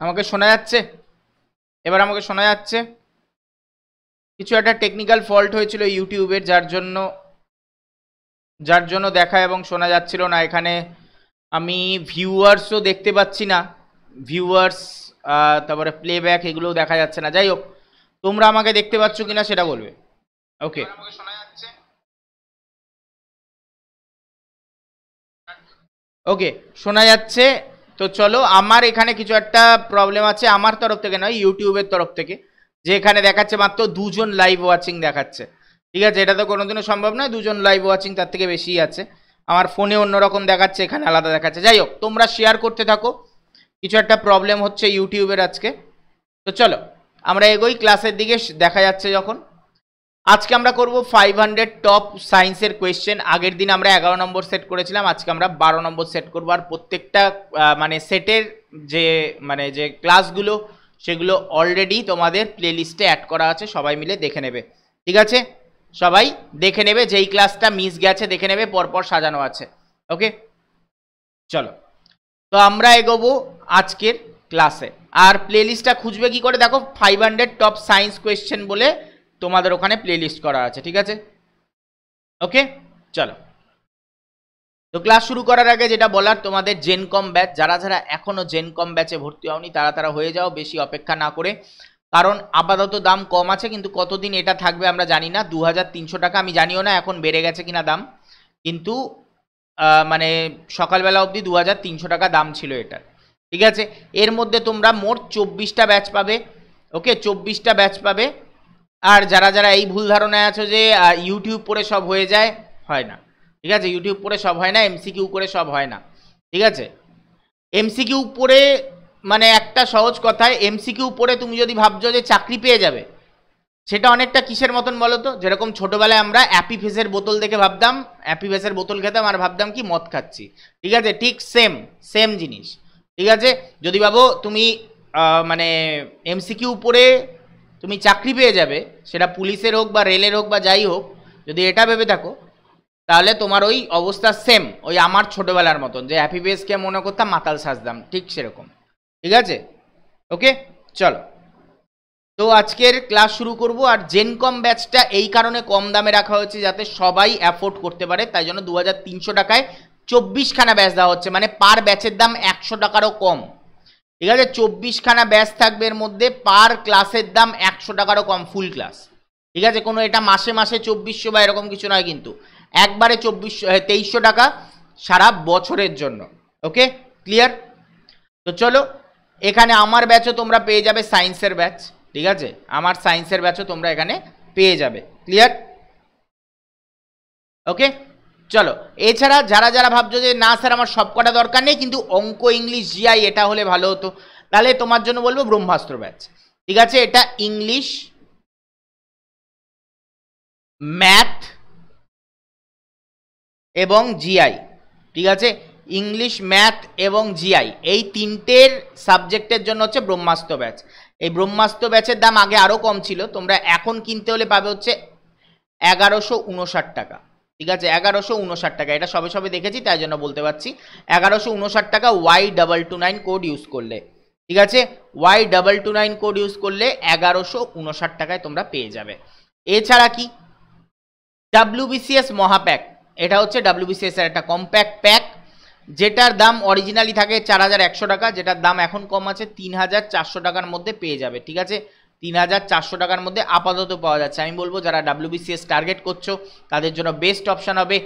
আমাকে শোনা যাচ্ছে? এবার আমাকে শোনা যাচ্ছে? কিছু একটা টেকনিক্যাল ফল্ট হয়েছিল ইউটিউবের যার জন্য যার জন্য দেখা এবং শোনা যাচ্ছিল না। এখানে আমি ভিউয়ার্সও দেখতে পাচ্ছি না। ভিউয়ার্স তারপরে প্লেব্যাক এগুলোও দেখা যাচ্ছে না। যাই হোক তোমরা আমাকে দেখতে পাচ্ছ কিনা সেটা বলবে। ওকে ওকে শোনা যাচ্ছে। তো চলো, আমার এখানে কিছু একটা প্রবলেম আছে, আমার তরফ থেকে নয়, ইউটিউবের তরফ থেকে, যে এখানে দেখাচ্ছে মাত্র দুজন লাইভ ওয়াচিং দেখাচ্ছে। ঠিক আছে, এটা তো কোনোদিনও সম্ভব নয়, দুজন লাইভ ওয়াচিং তার থেকে বেশি আছে। আমার ফোনে অন্যরকম দেখাচ্ছে, এখানে আলাদা দেখাচ্ছে। যাই হোক, তোমরা শেয়ার করতে থাকো, কিছু একটা প্রবলেম হচ্ছে ইউটিউবের আজকে। তো চলো, আমরা এগোই ক্লাসের দিকে, দেখা যাচ্ছে যখন। আজকে আমরা করব ফাইভ হান্ড্রেড টপ সায়েন্সের কোয়েশ্চেন আগের দিন আমরা এগারো নম্বর সেট করেছিলাম, আজকে আমরা বারো নম্বর সেট করব। আর প্রত্যেকটা মানে সেটের যে মানে যে ক্লাসগুলো সেগুলো অলরেডি তোমাদের প্লেলিস্টে অ্যাড করা আছে, সবাই মিলে দেখে নেবে। ঠিক আছে? সবাই দেখে নেবে, যেই ক্লাসটা মিস গেছে, দেখে নেবে, পরপর সাজানো আছে। ওকে চলো। তো আমরা এগোবো আজকের ক্লাসে আর প্লেলিস্টটা খুঁজবে কি করে? দেখো five hundred top science question বলে তোমাদের ওখানে প্লেলিস্ট করা আছে, ঠিক আছে? ওকে চলো। তো ক্লাস শুরু করার আগে যেটা বলার, তোমাদের জেনকম ব্যাচ যারা যারা এখনও জেনকম ব্যাচে ভর্তি হওনি, তারা তারা হয়ে যাও, বেশি অপেক্ষা না করে। কারণ আপাতত দাম কম আছে, কিন্তু কতদিন এটা থাকবে আমরা জানি না। দু হাজার তিনশো টাকা আমি জানিও না, এখন বেড়ে গেছে কিনা দাম। কিন্তু মানে সকালবেলা অবধি দু হাজার তিনশো টাকা দাম ছিল এটার। ঠিক আছে? এর মধ্যে তোমরা মোট চব্বিশটা ব্যাচ পাবে। ওকে চব্বিশটা ব্যাচ পাবে। আর যারা যারা এই ভুল ধারণায় আছো যে ইউটিউব পড়ে সব হয়ে যায়, হয় না। ঠিক আছে? ইউটিউব পড়ে সব হয় না এমসি এমসিকিউ করে সব হয় না। ঠিক আছে? এমসি এমসিকিউ পড়ে মানে একটা সহজ কথায় এমসি এমসিকিউ পড়ে তুমি যদি ভাবছ যে চাকরি পেয়ে যাবে, সেটা অনেকটা কিসের মতন বলো তো? যেরকম ছোটোবেলায় আমরা অ্যাপি ফেসের বোতল দেখে ভাবতাম, অ্যাপি ফেসের বোতল খেতাম আর ভাবতাম কি, মদ খাচ্ছি। ঠিক আছে? ঠিক সেম সেম জিনিস। ঠিক আছে? যদি ভাবো তুমি মানে এমসিকিউ পড়ে তুমি চাকরি পেয়ে যাবে, সেটা পুলিশের হোক বা রেলের হোক বা যাই হোক, যদি এটা ভেবে থাকো, তাহলে তোমার ওই অবস্থা সেম ওই আমার ছোটোবেলার মতন, যে হ্যাপি বেসকে মনে করতাম, মাতাল সাজতাম, ঠিক সেরকম। ঠিক আছে? ওকে চলো। তো আজকের ক্লাস শুরু করব, আর জেনকম ব্যাচটা এই কারণে কম দামে রাখা হয়েছে, যাতে সবাই অ্যাফোর্ড করতে পারে, তাই জন্য দু হাজার তিনশো টাকায় চব্বিশখানা ব্যাচ দেওয়া হচ্ছে মানে পার ব্যাচের দাম একশো টাকারও কম। ঠিক আছে চব্বিশখানা ব্যাচ থাকবে এর মধ্যে পার ক্লাসের দাম একশো টাকারও কম ফুল ক্লাস ঠিক আছে? কোনো এটা মাসে মাসে চব্বিশশো বা এরকম কিছু নয় কিন্তু। একবারে চব্বিশশো তেইশশো টাকা সারা বছরের জন্য। ওকে? ক্লিয়ার তো চলো, এখানে আমার ব্যাচও তোমরা পেয়ে যাবে সায়েন্সের ব্যাচ ঠিক আছে? আমার সায়েন্সের ব্যাচও তোমরা এখানে পেয়ে যাবে। Clear okay? চলো, এছাড়া যারা যারা ভাবছ যে, না স্যার, আমার সব কটা দরকার নেই, কিন্তু অঙ্ক, ইংলিশ, জিআই, এটা হলে ভালো হতো। তাহলে তোমার জন্য বলব ব্রহ্মাস্ত্র ব্যাচ। ঠিক আছে? এটা ইংলিশ, ম্যাথ এবং জিআই। ঠিক আছে? ইংলিশ, ম্যাথ এবং জিআই। এই তিনটের সাবজেক্টের জন্য হচ্ছে ব্রহ্মাস্ত্র ব্যাচ। এই ব্রহ্মাস্ত্র ব্যাচের দাম আগে আরও কম ছিল, তোমরা এখন কিনতে হলে পাবে হচ্ছে এগারোশো উনষাট টাকা। ঠিক আছে, এগারোশো উনষাট টাকা। এটা সবে সবে দেখেছি, তাই জন্য বলতে পারছি। এগারোশো উনষাট টাকা Y double two nine code use করলে। ঠিক আছে? Y double two nine code use করলে এগারোশো উনষাট টাকায় তোমরা পেয়ে যাবে। এছাড়া কি? ডাব্লিউবিসিএস মহাপ্যাক। এটা হচ্ছে ডাব্লিউবিসিএস এর একটা কম্প্যাক্ট প্যাক, যেটার দাম অরিজিনালি থাকে চার হাজার একশো টাকা, যেটার দাম এখন কম আছে তিন হাজার চারশো টাকার মধ্যে পেয়ে যাবে। ঠিক আছে? তিন হাজার চারশো টাকার মধ্যে আপাতত পাওয়া যাচ্ছে। আমি বলব, যারা ডাব্লিউবিসিএস টার্গেট করছ, তাদের জন্য বেস্ট অপশান হবে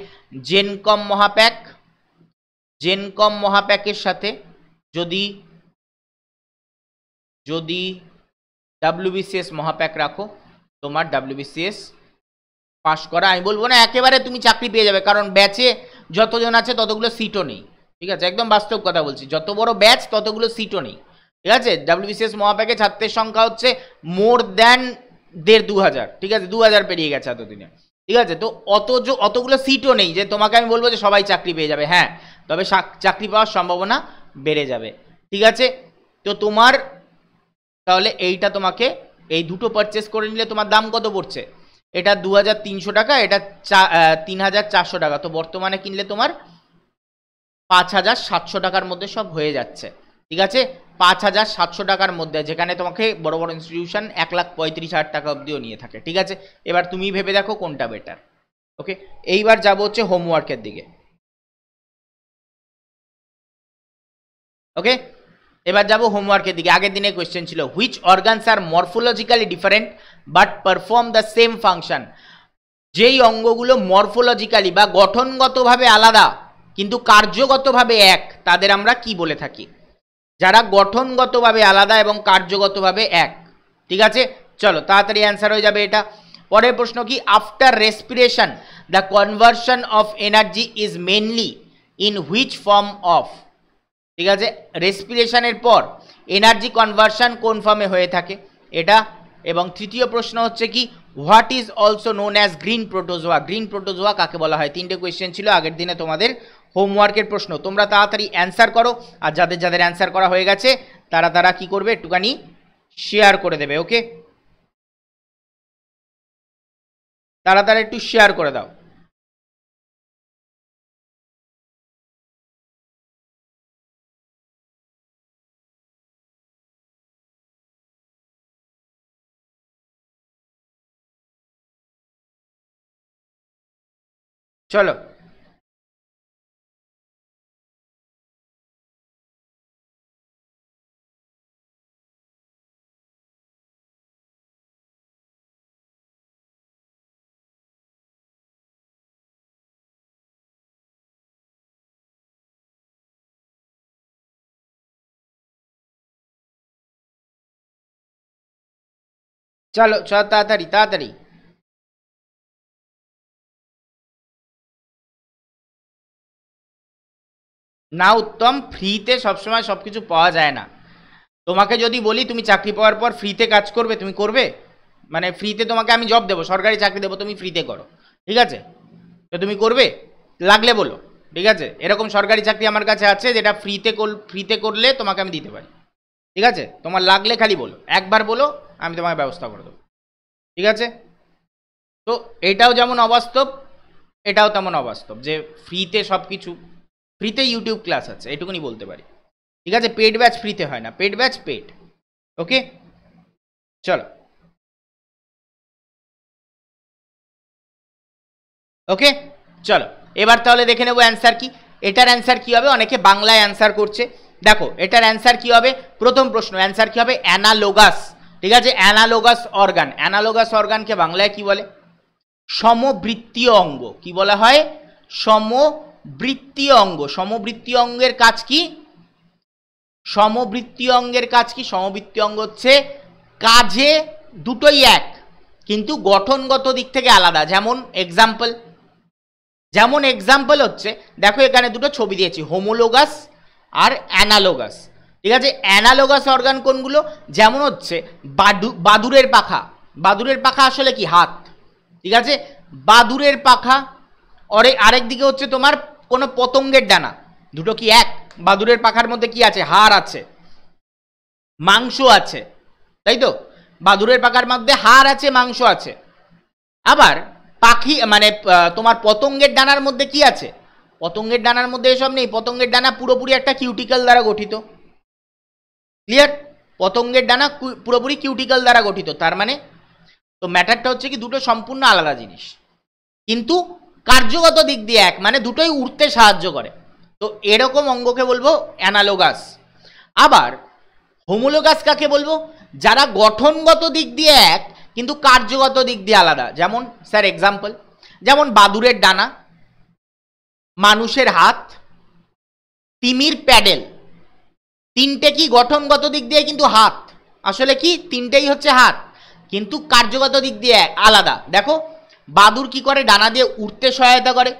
জেনকম মহাপ্যাক জেনকম মহাপ্যাকের সাথে যদি যদি ডাব্লিউবিসিএস মহাপ্যাক রাখো, তোমার ডাব্লিউবিসিএস পাস করা। আমি বলব না, একেবারে তুমি চাকরি পেয়ে যাবে, কারণ ব্যাচে যতজন আছে ততগুলো সিটও নেই। ঠিক আছে? একদম বাস্তব কথা বলছি। যত বড় ব্যাচ ততগুলো সিটও নেই। ঠিক আছে? ডাব্লিউবিসিএস মহাপ্যাকে ছাত্রের সংখ্যা হচ্ছে মোর দ্যান দেড় দু হাজার। ঠিক আছে? দু হাজার পেরিয়ে গেছে এতদিনে। ঠিক আছে? তো অত অতগুলো সিটও নেই যে তোমাকে আমি বলব যে সবাই চাকরি পেয়ে যাবে। হ্যাঁ তবে চাকরি পাওয়ার সম্ভাবনা বেড়ে যাবে। ঠিক আছে? তো তোমার তাহলে এইটা তোমাকে, এই দুটো পারচেস করে নিলে তোমার দাম কত পড়ছে? এটা দু হাজার তিনশো টাকা, এটা তিন হাজার চারশো টাকা। তো বর্তমানে কিনলে তোমার পাঁচ হাজার সাতশো টাকার মধ্যে সব হয়ে যাচ্ছে। ঠিক আছে? পাঁচ হাজার সাতশো টাকার মধ্যে, যেখানে তোমাকে বড় বড় ইনস্টিটিউশন এক লাখ পঁয়ত্রিশ হাজার টাকা অবধিও নিয়ে থাকে, ঠিক আছে? এবার তুমি ভেবে দেখো কোনটা বেটার ওকে এইবার যাব হচ্ছে হোমওয়ার্কের দিকে ওকে এবার যাব হোমওয়ার্কের দিকে, আগের দিনে কোয়েশ্চেন ছিল which organs are morphologically different but perform the same function যেই অঙ্গগুলো মরফোলজিক্যালি বা গঠনগতভাবে আলাদা, কিন্তু কার্যগতভাবে এক, তাদের আমরা কি বলে থাকি? যারা গঠনগতভাবে আলাদা এবং কার্যগতভাবে এক। ঠিক আছে? চলো, তাড়াতাড়ি অ্যান্সার হয়ে যাবে এটা। পরের প্রশ্ন কি? After respiration the conversion of energy is mainly in which form of ঠিক আছে? রেসপিরেশনের পর এনার্জি কনভার্সন কোন ফর্মে হয়ে থাকে? এটা। এবং তৃতীয় প্রশ্ন হচ্ছে কি? What is also known as green protozoa green protozoa কাকে বলা হয়? তিনটে কোয়েশ্চেন ছিল, আগের দিনে তোমাদের হোমওয়ার্কের প্রশ্ন। তোমরা তাড়াতাড়ি অ্যান্সার করো, আর যাদের যাদের অ্যান্সার করা হয়ে গেছে, তারা তারা কি করবে, একটুখানি শেয়ার করে দেবে ওকে তারা তারা একটু শেয়ার করে দাও। চলো। চলো চলো তাড়াতাড়ি তাড়াতাড়ি না উত্তম ফ্রিতে সবসময় সব কিছু পাওয়া যায় না তোমাকে যদি বলি তুমি চাকরি পাওয়ার পর ফ্রিতে কাজ করবে তুমি করবে মানে ফ্রিতে তোমাকে আমি জব দেবো সরকারি চাকরি দেবো তুমি ফ্রিতে করো ঠিক আছে তো তুমি করবে লাগলে বলো ঠিক আছে এরকম সরকারি চাকরি আমার কাছে আছে যেটা ফ্রিতে ফ্রিতে করলে তোমাকে আমি দিতে পারি ঠিক আছে তোমার লাগলে খালি বলো। একবার বলো আমি তোমাকে ব্যবস্থা করে দেবো। ঠিক আছে? তো এটাও যেমন অবাস্তব, এটাও তেমন অবাস্তব যে ফ্রিতে সব কিছু ফ্রিতে ইউটিউব ক্লাস আছে, এটুকুনি বলতে পারি। ঠিক আছে? পেড ব্যাচ ফ্রিতে হয় না। পেড ব্যাচ পেড ওকে চলো। ওকে চলো। এবার তাহলে দেখে নেব অ্যান্সার কি। এটার অ্যান্সার কি হবে? অনেকে বাংলায় অ্যান্সার করছে। দেখো, এটার অ্যান্সার কি হবে? প্রথম প্রশ্ন অ্যান্সার কি হবে? অ্যানালোগাস ঠিক আছে? Analogous organ. অ্যানালোগাস অর্গানকে বাংলায় কি বলে? সমবৃত্তীয় অঙ্গ। কি বলা হয়? সমবৃত্তীয় অঙ্গ। সমবৃত্তীয় অঙ্গের কাজ কি? সমবৃত্তীয় অঙ্গের কাজ কি? সমবৃত্তীয় অঙ্গ হচ্ছে কাজে দুটোই এক, কিন্তু গঠনগত দিক থেকে আলাদা। যেমন এক্সাম্পল যেমন এক্সাম্পল হচ্ছে, দেখো এখানে দুটো ছবি দিয়েছি হোমোলোগাস আর অ্যানালোগাস। ঠিক আছে? অ্যানালোগাস অর্গান কোনগুলো? যেমন হচ্ছে বাদু, বাদুরের পাখা। বাদুরের পাখা আসলে কি? হাত। ঠিক আছে? বাদুরের পাখা, অরে আরেক দিকে হচ্ছে তোমার কোনো পতঙ্গের ডানা। দুটো কি এক? বাদুরের পাখার মধ্যে কি আছে? হাড় আছে। মাংস আছে। তাই তো? বাদুরের পাখার মধ্যে হাড় আছে, মাংস আছে। আবার পাখি মানে তোমার পতঙ্গের ডানার মধ্যে কি আছে? পতঙ্গের ডানার মধ্যে এসব নেই। পতঙ্গের ডানা পুরোপুরি একটা কিউটিক্যাল দ্বারা গঠিত। ক্লিয়ার পতঙ্গের ডানা পুরোপুরি কিউটিক্যাল দ্বারা গঠিত। তার মানে তো ম্যাটারটা হচ্ছে কি, দুটো সম্পূর্ণ আলাদা জিনিস। কিন্তু কার্যগত দিক দিয়ে এক মানে দুটোই উঠতে সাহায্য করে। তো এরকম অঙ্গকে বলব অ্যানালোগাস। আবার হোমোলোগাস কাকে বলব? যারা গঠনগত দিক দিয়ে এক, কিন্তু কার্যগত দিক দিয়ে আলাদা। যেমন, স্যার এক্সাম্পল যেমন বাদুরের ডানা, মানুষের হাত, তিমির প্যাডেল। তিনটে কি গঠনগত দিক দিয়ে কিন্তু হাত? আসলে কি? তিনটেই হচ্ছে হাত। কিন্তু কার্যগত দিক দিয়ে আলাদা। দেখো, বাদুর কি করে? ডানা দিয়ে উঠতে সহায়তা করে।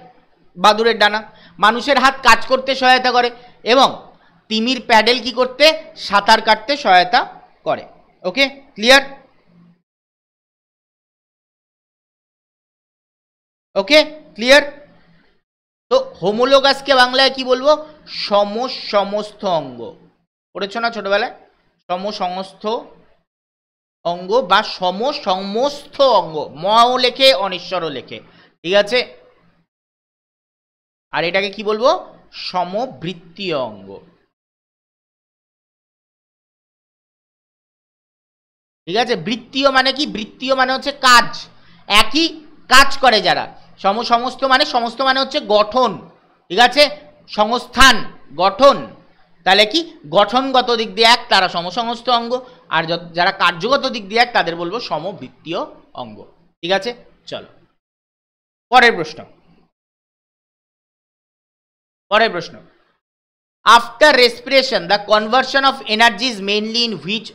বাদুরের ডানা। মানুষের হাত কাজ করতে সহায়তা করে এবং তিমির প্যাডেল কি করতে? সাঁতার কাটতে সহায়তা করে। ওকে? ক্লিয়ার? ওকে? ক্লিয়ার? তো হোমোলোগাসকে বাংলায় কি বলব? সম সমস্ত অঙ্গ। পড়েছো না ছোটবেলায়? সমসংস্থ অঙ্গ বা সম সমস্ত অঙ্গ। মও লেখে অনিশ্বর লেখে। ঠিক আছে? আর এটাকে কি বলব? সমবৃত্তীয় অঙ্গ। ঠিক আছে? বৃত্তীয় মানে কি? বৃত্তীয় মানে হচ্ছে কাজ। একই কাজ করে যারা। সম সমস্ত মানে সমস্ত মানে হচ্ছে গঠন। ঠিক আছে? সংস্থান, গঠন। তাহলে কি? গঠনগত দিক দিয়ে এক, তারা সমসমস্ত অঙ্গ, আর যারা কার্যগত দিক দিয়ে এক, তাদের বলব সমবৃত্তীয় অঙ্গ। ঠিক আছে? চলো। পরের প্রশ্ন। পরের প্রশ্ন। After respiration the conversion of energy is mainly in which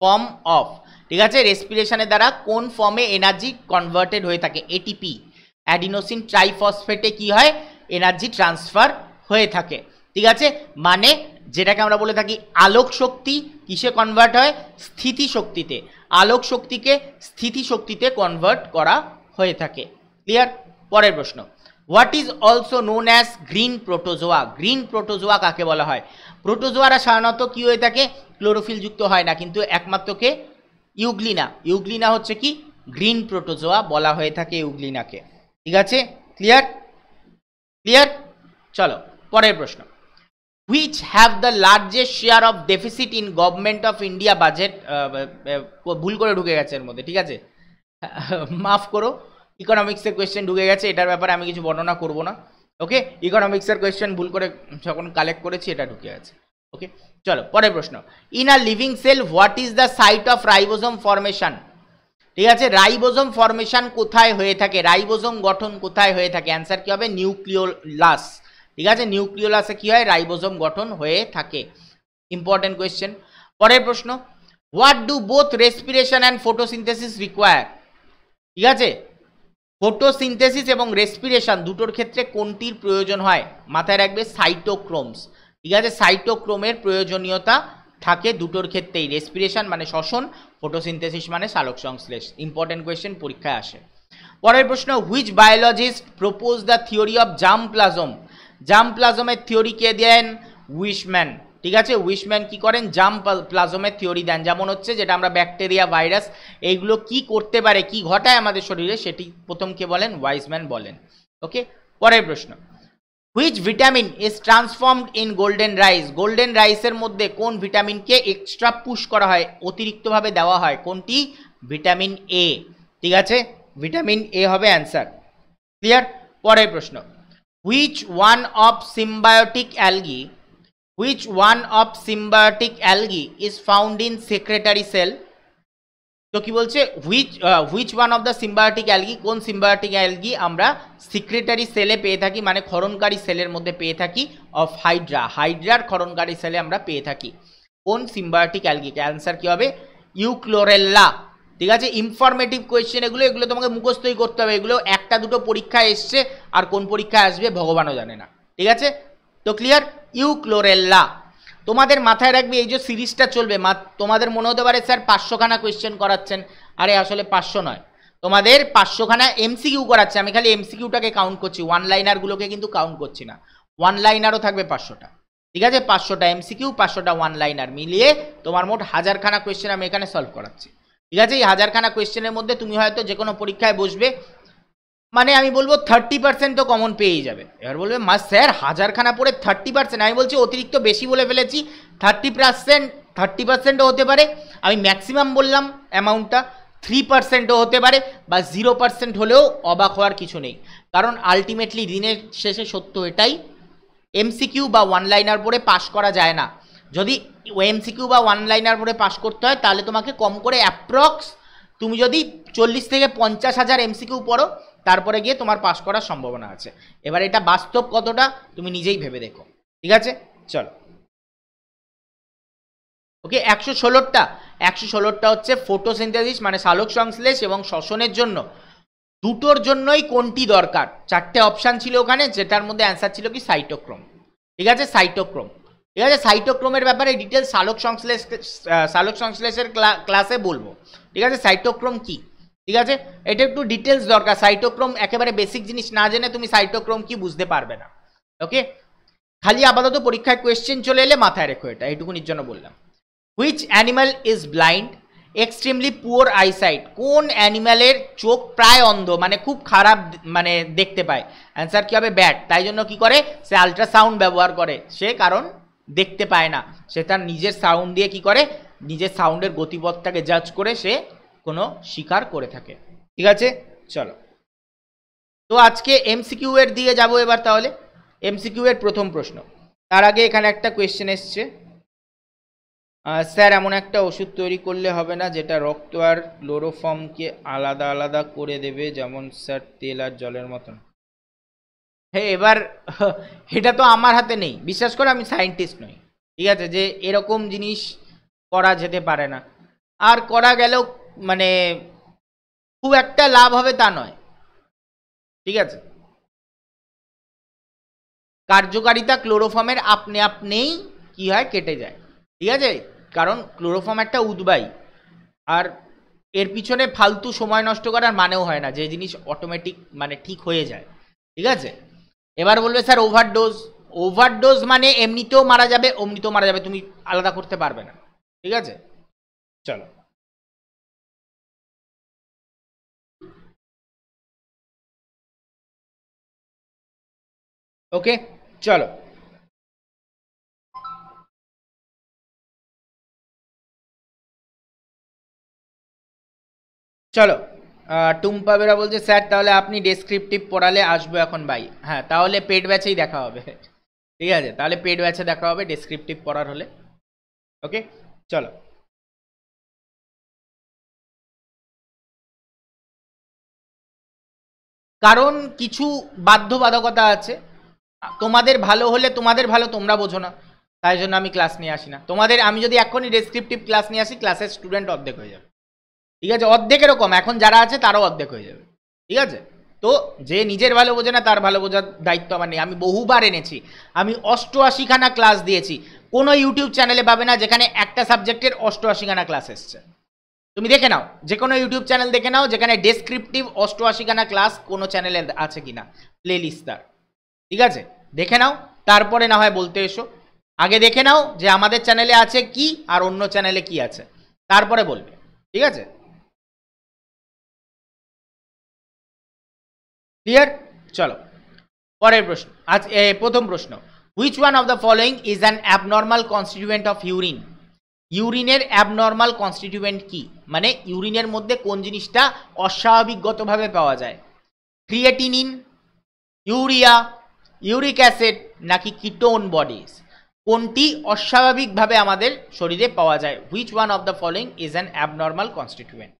form of ঠিক আছে? রেসপিরেশনের দ্বারা কোন ফর্মে এনার্জি কনভার্টেড হয়ে থাকে? এটিপি অ্যাডিনোসিন ট্রাইফসফেটে কি হয়? এনার্জি ট্রান্সফার হয়ে থাকে। ঠিক আছে? মানে যেটাকে আমরা বলে থাকি আলোক শক্তি, কিসে কনভার্ট হয়? স্থিতি শক্তিতে। আলোক শক্তিকে স্থিতি শক্তিতে কনভার্ট করা হয়ে থাকে। ক্লিয়ার পরের প্রশ্ন। What is also known as green protozoa green protozoa কাকে বলা হয়? প্রোটোজোয়ারা সাধারণত কি হয়ে থাকে? ক্লোরোফিল যুক্ত হয় না, কিন্তু একমাত্র কে? ইউগ্লিনা। ইউগ্লিনা হচ্ছে কি? গ্রিন প্রোটোজোয়া বলা হয়ে থাকে ইউগ্লিনাকে। ঠিক আছে? ক্লিয়ার ক্লিয়ার চলো, পরের প্রশ্ন। Which have the largest share of deficit in government of India budget ভুল করে ঢুকে গেছে এর মধ্যে, ঠিক আছে? মাফ করো ইকোনমিক্সের কোয়েশ্চেন ঢুকে গেছে, এটার ব্যাপারে আমি কিছু বর্ণনা করব না ওকে ইকোনমিক্সের কোয়েশ্চেন ভুল করে যখন কালেক্ট করেছি, এটা ঢুকে গেছে ওকে চলো, পরের প্রশ্ন। In a living cell what is the site of ribosome formation ঠিক আছে? রাইবোজোম ফরমেশন কোথায় হয়ে থাকে? রাইবোজোম গঠন কোথায় হয়ে থাকে? অ্যান্সার কি হবে? নিউক্লিওলাস ঠিক আছে? নিউক্লিওলাসে কি হয়? রাইবোজোম গঠন হয়ে থাকে। ইম্পর্টেন্ট কোয়েশ্চেন পরের প্রশ্ন what do both respiration and photosynthesis require ঠিক আছে? ফটোসিনথেসিস এবং রেসপিরেশন দুটোর ক্ষেত্রে কোনটির প্রয়োজন হয়? মাথায় রাখবে সাইটোক্রোমস ঠিক আছে? সাইটোক্রোমের প্রয়োজনীয়তা থাকে দুটোর ক্ষেত্রেই। রেসপিরেশন মানে শ্বসন ফটোসিনথেসিস মানে সালোক সংশ্লেষ। ইম্পর্টেন্ট কোয়েশ্চেন পরীক্ষায় আসে। পরের প্রশ্ন which biologist propose the theory of germ plasm germ প্লাজমের theory কে দেন? উইশম্যান। ঠিক আছে? উইশম্যান কি করেন? জাম প্লাজমের থিওরি দেন। যেমন হচ্ছে যেটা আমরা ব্যাকটেরিয়া, ভাইরাস, এইগুলো কি করতে পারে, কি ঘটায় আমাদের শরীরে, সেটি প্রথম কে বলেন? ওয়াইজম্যান বলেন। ওকে? পরের প্রশ্ন। Which vitamin is transformed in golden rice? Golden রাইসের মধ্যে কোন ভিটামিনকে এক্সট্রা পুশ করা হয়? অতিরিক্তভাবে দেওয়া হয়। কোনটি? Vitamin A. ঠিক আছে? ভিটামিন এ হবে অ্যান্সার। ক্লিয়ার? পরের প্রশ্ন। Which one of symbiotic algae which one of symbiotic algae is found in secretary cell তো কি বলছে? Which which one of the symbiotic algae কোন সিম্বায়োটিক অ্যালগি আমরা সিক্রেটারি সেলে পেয়ে থাকি? মানে ক্ষরণকারী সেলের মধ্যে পেয়ে থাকি অফ হাইড্রা হাইড্রার ক্ষরণকারী সেলে আমরা পেয়ে থাকি। কোন সিম্বায়োটিক অ্যালগি অ্যান্সার কি হবে? ইউক্লোরেল্লা ঠিক আছে? ইনফরমেটিভ কোয়েশ্চেন এগুলো এগুলো তোমাকে মুখস্থই করতে হবে। এগুলো একটা দুটো পরীক্ষায় এসছে, আর কোন পরীক্ষায় আসবে ভগবানও জানে না। ঠিক আছে? তো ক্লিয়ার ইউক্লোরেল্লা তোমাদের মাথায় রাখবে এই যে সিরিজটা চলবে তোমাদের মনে হতে পারে স্যার পাঁচশোখানা কোয়েশ্চেন করাচ্ছেন। আরে আসলে পাঁচশো নয়। তোমাদের পাঁচশোখানা এমসিকিউ করাচ্ছে। আমি খালি এমসিকিউটাকে কাউন্ট করছি। ওয়ান লাইনারগুলোকে কিন্তু কাউন্ট করছি না। ওয়ান লাইনারও থাকবে পাঁচশোটা। ঠিক আছে? পাঁচশোটা এমসিকিউ পাঁচশোটা ওয়ান লাইনার মিলিয়ে তোমার মোট হাজারখানা কোয়েশ্চেন আমি এখানে সলভ করাচ্ছি। ঠিক আছে? এই হাজারখানা কোয়েশ্চেনের মধ্যে তুমি হয়তো যে কোনো পরীক্ষায় বসবে মানে আমি বলব থার্টি পার্সেন্ট তো কমন পেয়েই যাবে। এবার বলবে, মা, স্যার, হাজারখানা পড়ে থার্টি পার্সেন্ট আমি বলছি অতিরিক্ত বেশি বলে ফেলেছি থার্টি পার্সেন্ট থার্টি পার্সেন্টও হতে পারে, আমি ম্যাক্সিমাম বললাম অ্যামাউন্টটা থ্রি পার্সেন্টও হতে পারে, বা জিরো পার্সেন্ট হলেও অবাক হওয়ার কিছু নেই। কারণ আলটিমেটলি দিনের শেষে সত্য এটাই এমসিকিউ বা ওয়ান লাইনার পরে পাশ করা যায় না। যদি এমসিকিউ বা ওয়ান লাইনার পরে পাশ করতে হয়, তাহলে তোমাকে কম করে অ্যাপ্রক্স তুমি যদি চল্লিশ থেকে পঞ্চাশ হাজার এমসিকিউ পড়ো, তারপরে গিয়ে তোমার পাশ করার সম্ভাবনা আছে। এবার এটা বাস্তব কতটা, তুমি নিজেই ভেবে দেখো। ঠিক আছে? চলো। ওকে, একশো ষোলোরটা একশো ষোলোরটা হচ্ছে ফটোসিনথেসিস মানে সালোক সংশ্লেষ এবং শ্বসনের জন্য। দুটোর জন্যই কোনটি দরকার? চারটে অপশান ছিল ওখানে, যেটার মধ্যে অ্যান্সার ছিল কি? সাইটোক্রোম ঠিক আছে? সাইটোক্রোম ঠিক আছে সাইটোক্রোমের ব্যাপারে ডিটেলস সালোক সংশ্লেষ সালোক সংশ্লেষের ক্লা- ক্লাসে বলব। ঠিক আছে সাইটোক্রোম কি? ঠিক আছে, এটা একটু ডিটেলস দরকার। সাইটোক্রোম একেবারে বেসিক জিনিস না জেনে তুমি সাইটোক্রোম কি বুঝতে পারবে না। ওকে খালি আপাতত পরীক্ষায় কোয়েশ্চেন চলে এলে মাথায় রেখো এটা, এইটুকুনির জন্য বললাম। Which animal is blind extremely poor eyesight কোন অ্যানিম্যালের চোখ প্রায় অন্ধ মানে খুব খারাপ মানে দেখতে পায়? অ্যান্সার কি হবে? ব্যাট তাই জন্য কি করে? সে আলট্রাসাউন্ড ব্যবহার করে। সে কারণ দেখতে পায় না। সে তার নিজের সাউন্ড দিয়ে কি করে? নিজের সাউন্ডের গতিপথটাকে জাজ করে সে কোনো শিকার করে থাকে। ঠিক আছে? চলো। তো আজকে এমসিকিউ এর দিয়ে যাব এবার তাহলে। এমসিকিউ এর প্রথম প্রশ্ন। তার আগে এখানে একটা কোয়েশ্চেন এসছে। স্যার, এমন একটা ওষুধ তৈরি করলে হবে না যেটা রক্ত আর ক্লোরোফর্মকে আলাদা আলাদা করে দেবে, যেমন স্যার তেল আর জলের মতন। হ্যাঁ এবার, এটা তো আমার হাতে নেই। বিশ্বাস করে, আমি সায়েন্টিস্ট নই। ঠিক আছে? যে এরকম জিনিস করা যেতে পারে না। আর করা গেলেও মানে খুব একটা লাভ হবে তা নয়। ঠিক আছে? কার্যকারিতা ক্লোরোফর্মের আপনি আপনিই কি হয়? কেটে যায়। ঠিক আছে? কারণ ক্লোরোফর্ম একটা উদ্বায়ী। আর এর পিছনে ফালতু সময় নষ্ট করার মানেও হয় না। যে জিনিস অটোমেটিক মানে ঠিক হয়ে যায়। ঠিক আছে? এবার বলবে, স্যার ওভারডোজ ওভারডোজ মানে এমনিতেও মারা যাবে, অমনিতেও মারা যাবে, তুমি আলাদা করতে পারবে না। ঠিক আছে? চলো। ওকে, চলো। চলো। টুম্পা বেরা বলছে, স্যার, তাহলে আপনি ডেসক্রিপটিভ পড়ালে আসব এখন, ভাই। হ্যাঁ তাহলে পেড ব্যাচেই দেখা হবে। ঠিক আছে, তাহলে পেড ব্যাচে দেখা হবে ডেসক্রিপটিভ পড়ার হলে। ওকে চলো। কারণ কিছু বাধ্যবাধকতা আছে। তোমাদের ভালো হলে তোমাদের ভালো, তোমরা বোঝো না। তাই জন্য আমি ক্লাস নিয়ে আসি না। তোমাদের, আমি যদি এখনই ডেসক্রিপটিভ ক্লাস নিয়ে আসি ক্লাসের স্টুডেন্ট অর্ধেক হয়ে যাবে। ঠিক আছে? অর্ধেক এরকম। এখন যারা আছে, তারাও অর্ধেক হয়ে যাবে। ঠিক আছে? তো যে নিজের ভালো বোঝে না, তার ভালো বোঝার দায়িত্ব আমার নেই। আমি বহুবার এনেছি। আমি অষ্টআশিখানা ক্লাস দিয়েছি। কোনো ইউটিউব চ্যানেলে পাবে না যেখানে একটা সাবজেক্টের অষ্টআশিখানা ক্লাস এসছে। তুমি দেখে নাও। যে কোনো ইউটিউব চ্যানেল দেখে নাও, যেখানে ডেসক্রিপটিভ অষ্টআশিখানা ক্লাস কোনো চ্যানেলে আছে কি না প্লে তার। ঠিক আছে? দেখে নাও। তারপরে না হয় বলতে এসো। আগে দেখে নাও যে আমাদের চ্যানেলে আছে কি, আর অন্য চ্যানেলে কি আছে। তারপরে বলবে। ঠিক আছে? ক্লিয়ার চলো। পরের প্রশ্ন। আজ প্রথম প্রশ্ন। Which one of the following is an abnormal constituent of urine ইউরিনের abnormal constituent কি? মানে ইউরিনের মধ্যে কোন জিনিসটা অস্বাভাবিকগতভাবে পাওয়া যায়? ক্রিয়েটিনিন ইউরিয়া ইউরিক অ্যাসিড নাকি কিটোন বডিজ কোনটি অস্বাভাবিকভাবে আমাদের শরীরে পাওয়া যায়? Which one of the following is an abnormal constituent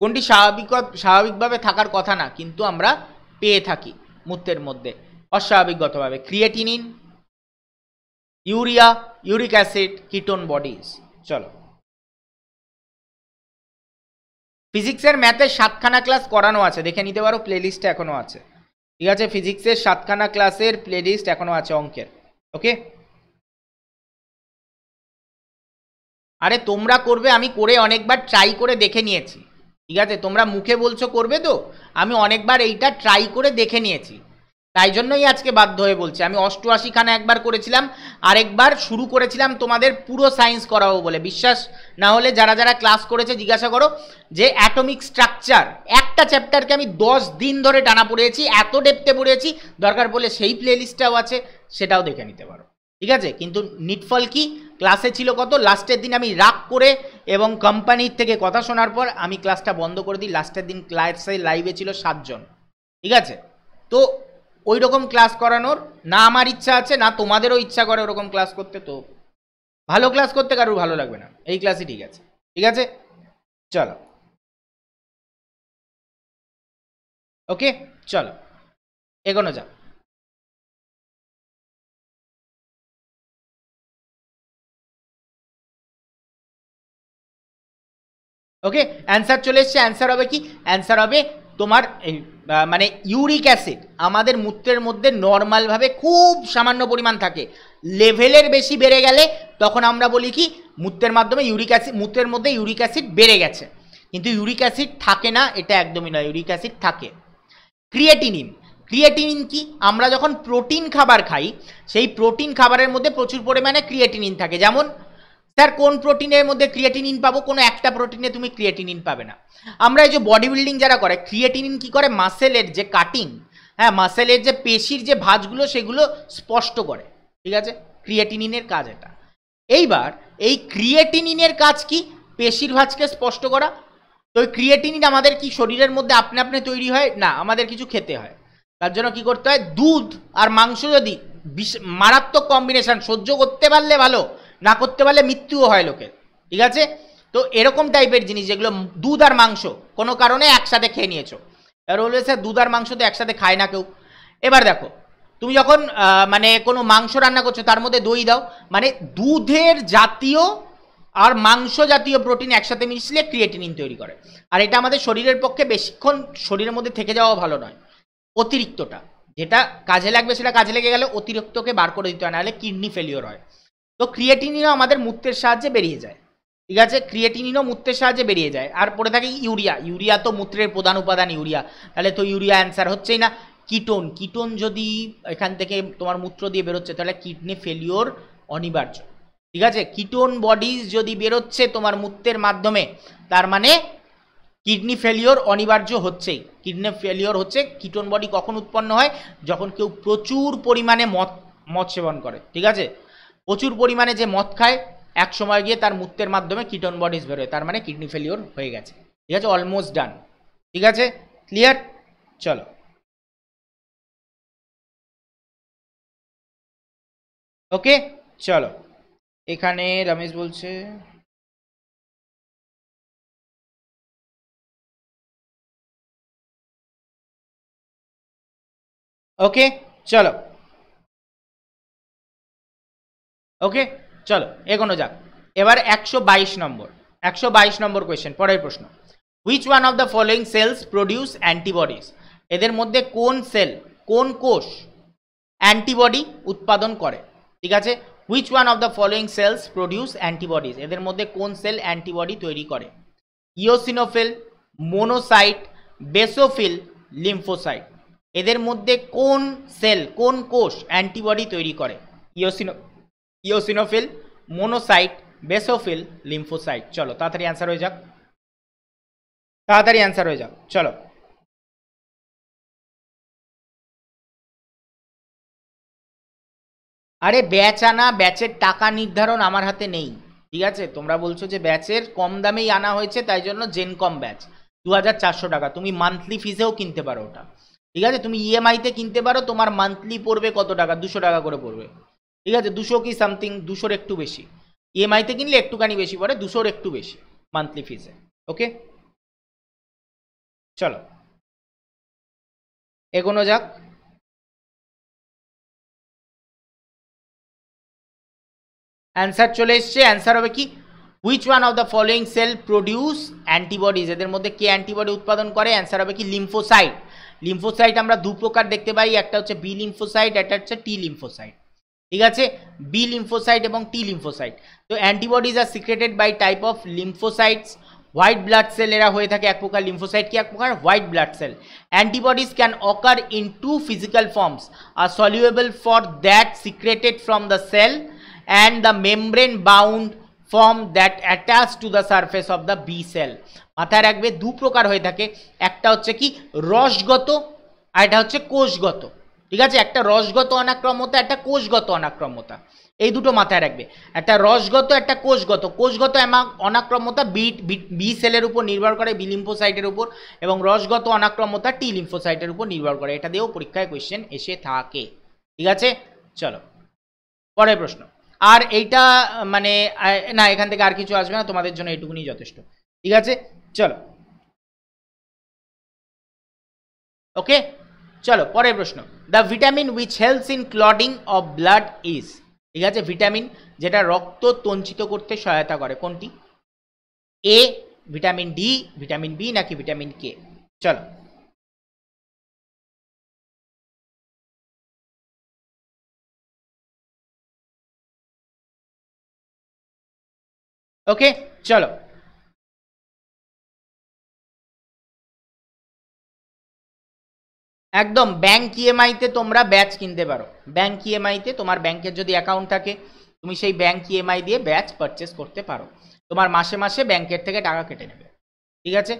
কোনটি স্বাভাবিক, স্বাভাবিকভাবে থাকার কথা না, কিন্তু আমরা পেয়ে থাকি মূত্রের মধ্যে। অস্বাভাবিকগতভাবে creatinine urea uric acid ketone bodies চলো। ফিজিক্সের ম্যাথের সাতখানা ক্লাস করানো আছে, দেখে নিতে পারো প্লেলিস্টে এখনও আছে। ঠিক আছে ফিজিক্সের সাতখানা ক্লাসের প্লেলিস্ট এখনও আছে অঙ্কের। ওকে আরে তোমরা করবে, আমি করে অনেকবার ট্রাই করে দেখে নিয়েছি। ঠিক আছে, তোমরা মুখে বলছো করবে তো? আমি অনেকবার এইটা ট্রাই করে দেখে নিয়েছি। তাই জন্যই আজকে বাধ্য হয়ে বলছি। আমি অষ্টআশি খানা একবার করেছিলাম, আরেকবার শুরু করেছিলাম তোমাদের পুরো সায়েন্স করাবো বলে। বিশ্বাস না হলে যারা যারা ক্লাস করেছে, জিজ্ঞাসা করো যে অ্যাটমিক স্ট্রাকচার একটা চ্যাপ্টারকে আমি দশ দিন ধরে টানা পড়েছি, এত ডেপতে পড়েছি, দরকার পড়লে সেই প্লেলিস্টটাও আছে, সেটাও দেখে নিতে পারো। ঠিক আছে? কিন্তু নিটফল কি? ক্লাসে ছিল কত? লাস্টের দিন আমি রাগ করে এবং কোম্পানির থেকে কথা শোনার পর আমি ক্লাসটা বন্ধ করে দিই। লাস্টের দিন ক্লাসে লাইভে ছিল সাতজন। ঠিক আছে? তো ওই রকম ক্লাস করানোর না আমার ইচ্ছা আছে, না তোমাদেরও ইচ্ছা করে ওরকম ক্লাস করতে, তো ভালো ক্লাস করতে কারোর ভালো লাগবে না। এই ক্লাসই ঠিক আছে। ঠিক আছে? চলো। ওকে চলো। এগোনো যাক। ওকে অ্যান্সার চলে এসছে অ্যান্সার হবে কি? অ্যান্সার হবে তোমার মানে ইউরিক অ্যাসিড আমাদের মূত্রের মধ্যে নর্মালভাবে খুব সামান্য পরিমাণ থাকে। লেভেলের বেশি বেড়ে গেলে তখন আমরা বলি কি? মূত্রের মাধ্যমে ইউরিক অ্যাসিড মূত্রের মধ্যে ইউরিক অ্যাসিড বেড়ে গেছে। কিন্তু ইউরিক অ্যাসিড থাকে না, এটা একদমই নয়। ইউরিক অ্যাসিড থাকে। ক্রিয়েটিনিন ক্রিয়েটিনিন কি? আমরা যখন প্রোটিন খাবার খাই, সেই প্রোটিন খাবারের মধ্যে প্রচুর পরিমাণে ক্রিয়েটিনিন থাকে। যেমন স্যার, কোন প্রোটিনের মধ্যে ক্রিয়েটিনিন পাবো? কোনো একটা প্রোটিনে তুমি ক্রিয়েটিনিন পাবে না। আমরা এই যে বডি বিল্ডিং যারা করে ক্রিয়েটিনিন কি করে? মাসেলের যে কাটিং হ্যাঁ মাসেলের যে পেশির যে ভাঁজগুলো, সেগুলো স্পষ্ট করে। ঠিক আছে? ক্রিয়েটিনিনের কাজ এটা। এইবার এই ক্রিয়েটিনিনের কাজ কি? পেশির ভাঁজকে স্পষ্ট করা। তো ওই ক্রিয়েটিনিন আমাদের কি শরীরের মধ্যে আপনি আপনি তৈরি হয়? না, আমাদের কিছু খেতে হয়। তার জন্য কি করতে হয়? দুধ আর মাংস যদি মারাত্মক কম্বিনেশন সহ্য করতে পারলে ভালো না করতে পারলে মৃত্যুও হয় লোকের, ঠিক আছে? তো এরকম টাইপের জিনিস যেগুলো দুধ আর মাংস, কোনো কারণে একসাথে খেয়ে নিয়েছো। এবার বলবে, স্যার, দুধ আর মাংস তো একসাথে খায় না কেউ। এবার দেখো, তুমি যখন মানে কোনো মাংস রান্না করছ, তার মধ্যে দই দাও মানে দুধের জাতীয় আর মাংস জাতীয় প্রোটিন একসাথে মিশলে ক্রিয়েটিনিন তৈরি করে। আর এটা আমাদের শরীরের পক্ষে বেশিক্ষণ শরীরের মধ্যে থেকে যাওয়া ভালো নয়, অতিরিক্তটা। যেটা কাজে লাগবে সেটা কাজে লেগে গেলে অতিরিক্তকে বার করে দিতে হয়, নাহলে কিডনি ফেলিওর হয়। তো ক্রিয়েটিনিনও আমাদের মূত্রের সাহায্যে বেরিয়ে যায়। ঠিক আছে? ক্রিয়েটিনিনও মূত্রের সাহায্যে বেরিয়ে যায়। আর পড়ে থাকে ইউরিয়া। ইউরিয়া তো মূত্রের প্রধান উপাদান ইউরিয়া। তাহলে তো ইউরিয়া অ্যান্সার হচ্ছেই না। কিটোন কিটোন যদি এখান থেকে তোমার মূত্র দিয়ে বেরোচ্ছে, তাহলে কিডনি ফেলিওর অনিবার্য। ঠিক আছে? কিটোন বডিজ যদি বেরোচ্ছে তোমার মূত্রের মাধ্যমে, তার মানে কিডনি ফেলিওর অনিবার্য হচ্ছেই। কিডনি ফেলিওর হচ্ছে কিটোন বডি কখন উৎপন্ন হয়? যখন কেউ প্রচুর পরিমাণে মদ মদ সেবন করে। ঠিক আছে? প্রচুর পরিমাণে যে মদ খায়, এক সময় গিয়ে তার মূত্রের মাধ্যমে কিটন বডিজ বেরোয় তার মানে কিডনি ফেলিওর হয়ে গেছে। ঠিক আছে অলমোস্ট ডান ঠিক আছে? ক্লিয়ার চলো। ওকে চলো। এখানে রমেশ বলছে ওকে চলো। ওকে চলো, এগোনো যাক। এবার একশো বাইশ নম্বর। একশো বাইশ নম্বর কোয়েশ্চেন পরের প্রশ্ন। Which one of the following cells produce antibodies এদের মধ্যে কোন সেল কোন কোষ অ্যান্টিবডি উৎপাদন করে? ঠিক আছে? Which one of the following cells produce antibodies এদের মধ্যে কোন সেল অ্যান্টিবডি তৈরি করে? ইওসিনোফিল মোনোসাইট বেসোফিল লিম্ফোসাইট এদের মধ্যে কোন সেল কোন কোষ অ্যান্টিবডি তৈরি করে? Eosino eosinophil, monocyte, basophil, lymphocyte. চলো, তাড়াতাড়ি অ্যান্সার হয়ে যাক। তাড়াতাড়ি অ্যান্সার হয়ে যাক। চলো। আরে ব্যাচ আনা, ব্যাচের টাকা নির্ধারণ আমার হাতে নেই। ঠিক আছে? তোমরা বলছো যে ব্যাচের কম দামেই আনা হয়েছে, তাই জন্য জেন কম ব্যাচ। দু হাজার চারশো টাকা। তুমি মান্থলি ফিজেও কিনতে পারো ওটা। ঠিক আছে? তুমি ইএমআইতে কিনতে পারো, তোমার মান্থলি পড়বে কত টাকা? দুশো টাকা করে পড়বে। ঠিক আছে? দুশো কি সামথিং দুশোর একটু বেশি। ইএমআইতে কিনলে একটুখানি বেশি পড়ে, দুশোর একটু বেশি মান্থলি ফিজে ওকে চলো। এগোনো যাক। অ্যান্সার চলে এসছে। অ্যান্সার হবে কি? Which one of the following cell produce antibodies এদের মধ্যে কে অ্যান্টিবডি উৎপাদন করে? অ্যান্সার হবে কি? লিম্ফোসাইট লিম্ফোসাইট আমরা দু প্রকার দেখতে পাই। একটা হচ্ছে বি লিম্ফোসাইট একটা হচ্ছে টি লিম্ফোসাইট ঠিক আছে? বি লিম্ফোসাইট এবং টি লিম্ফোসাইট তো antibodies are secreted by type of lymphocytes white blood cell এরা হয়ে থাকে এক প্রকার লিম্ফোসাইট কি এক প্রকার? White blood cell antibodies can occur in two physical forms are soluble for that secreted from the cell and the membrane bound form that attach to the surface of the B cell মাথায় রাখবে, দু প্রকার হয়ে থাকে। একটা হচ্ছে কি? রসগত আর এটা হচ্ছে কোষগত। ঠিক আছে? একটা রসগত অনাক্রম্যতা একটা কোষগত অনাক্রম্যতা এই দুটো মাথায় রাখবে। একটা রসগত, একটা কোষগত। কোষগত অনাক্রম্যতা বি বি সেলের উপর নির্ভর করে বি লিম্ফোসাইটের উপর, এবং রসগত অনাক্রম্যতা টি লিম্ফোসাইটের উপর নির্ভর করে। এটা দিয়েও পরীক্ষায় কোয়েশ্চেন এসে থাকে। ঠিক আছে? চলো। পরের প্রশ্ন। আর এইটা মানে না, এখান থেকে আর কিছু আসবে না, তোমাদের জন্য এইটুকুনি যথেষ্ট। ঠিক আছে? চলো। ওকে চলো, পরের প্রশ্ন। The vitamin which helps in clotting of blood is ঠিক আছে? ভিটামিন যেটা রক্ত তঞ্চিত করতে সহায়তা করে, কোনটি? A vitamin D vitamin B নাকি ভিটামিন কে চলো। ওকে চলো। একদম ব্যাংক ইএমআইতে তোমরা ব্যাচ কিনতে পারো। ব্যাংক ইএমআইতে তোমার ব্যাংকের যদি অ্যাকাউন্ট থাকে, তুমি সেই ব্যাংক ইএমআই দিয়ে ব্যাচ পারচেস করতে পারো। তোমার মাসে মাসে ব্যাংকের থেকে টাকা কেটে নেবে। ঠিক আছে?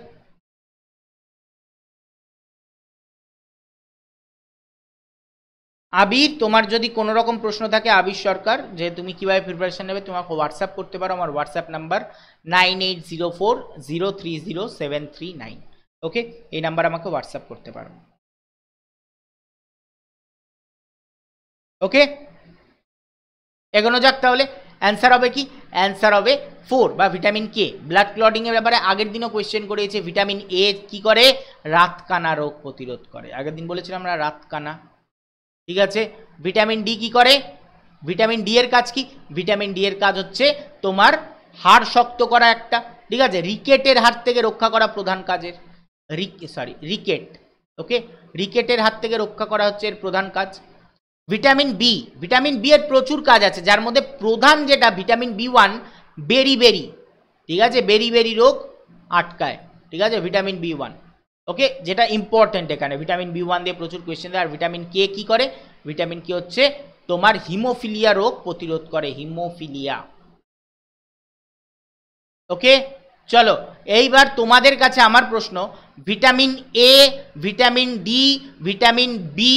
আবির তোমার যদি কোনো রকম প্রশ্ন থাকে আবির সরকার, যে তুমি কীভাবে প্রিপারেশন নেবে, তোমাকে হোয়াটসঅ্যাপ করতে পারো। আমার WhatsApp number nine eight zero four zero three zero seven three nine okay এই নাম্বার আমাকে হোয়াটসঅ্যাপ করতে পারো। ওকে? এগোনো যাক তাহলে। অ্যান্সার হবে কি? অ্যান্সার হবে ফোর বা ভিটামিন কে ব্লাড ক্লটিংয়ের ব্যাপারে আগের দিনও কোয়েশ্চেন করেছে ভিটামিন এ কি করে? রাতকানা রোগ প্রতিরোধ করে। আগের দিন বলেছিলাম আমরা রাতকানা। ঠিক আছে? ভিটামিন ডি কি করে? ভিটামিন ডি এর কাজ কি? ভিটামিন ডি এর কাজ হচ্ছে তোমার হাড় শক্ত করা একটা। ঠিক আছে? রিকেটের হাত থেকে রক্ষা করা প্রধান কাজের। রিক সরি রিকেট ওকে রিকেটের হাত থেকে রক্ষা করা হচ্ছে এর প্রধান কাজ। ভিটামিন বি ভিটামিন বি এর প্রচুর কাজ আছে, যার মধ্যে প্রধান যেটা, vitamin B one beriberi, ঠিক আছে? বেরি বেরি রোগ আটকায়, ঠিক আছে? Vitamin B one okay? যেটা ইম্পর্টেন্ট এখানে, ভিটামিন বি ওয়ান দিয়ে প্রচুর কোয়েশ্চেন দেয়, আর ভিটামিন কে কি করে? ভিটামিন কে হচ্ছে তোমার হিমোফিলিয়া রোগ প্রতিরোধ করে হিমোফিলিয়া ওকে? চলো, এইবার তোমাদের কাছে আমার প্রশ্ন, vitamin A vitamin D vitamin B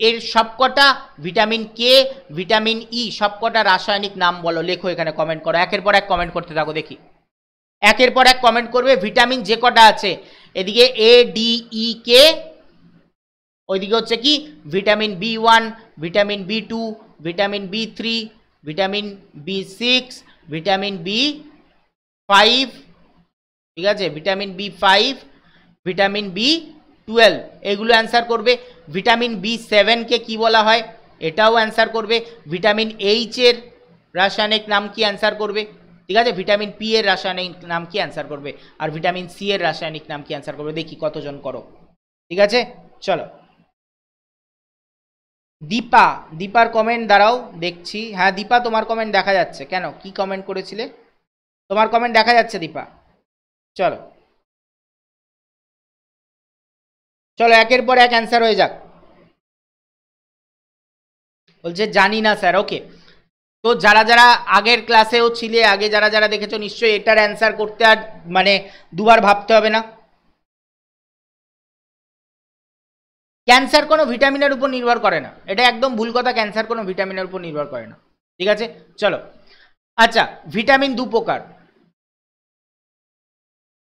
এর সবকটা ভিটামিন কে ভিটামিন ই সবকটা রাসায়নিক নাম বলো, লেখো এখানে কমেন্ট করো। একের পর এক কমেন্ট করতে থাকো, দেখি। একের পর এক কমেন্ট করবে, ভিটামিন যে কটা আছে, এদিকে এ ডি ই কে ওইদিকে হচ্ছে কি, vitamin B one vitamin B two vitamin B three vitamin B six vitamin B five ঠিক আছে? Vitamin B five vitamin B twelve এগুলো অ্যান্সার করবে। ভিটামিন বি সেভেনকে কী বলা হয়? এটাও অ্যান্সার করবে। ভিটামিন এইচের রাসায়নিক নাম কি অ্যান্সার করবে? ঠিক আছে? ভিটামিন পি এর রাসায়নিক নাম কি অ্যান্সার করবে? আর ভিটামিন সি এর রাসায়নিক নাম কি অ্যান্সার করবে? দেখি কতজন করো। ঠিক আছে? চলো। দীপা, দীপার কমেন্ট দাঁড়াও, দেখছি। হ্যাঁ দীপা, তোমার কমেন্ট দেখা যাচ্ছে। কেন? কি কমেন্ট করেছিলে? তোমার কমেন্ট দেখা যাচ্ছে, দীপা। চলো। চলো, একের পর এক অ্যান্সার হয়ে যাক। বলছে, জানি না স্যার ওকে তো যারা যারা আগের ক্লাসেও ছিলে, আগে যারা যারা দেখেছ, নিশ্চয়ই এটার অ্যান্সার করতে আর মানে দুবার ভাবতে হবে না। ক্যান্সার কোনো ভিটামিনের উপর নির্ভর করে না। এটা একদম ভুল কথা ক্যান্সার কোনো ভিটামিনের উপর নির্ভর করে না। ঠিক আছে? চলো। আচ্ছা ভিটামিন দু প্রকার।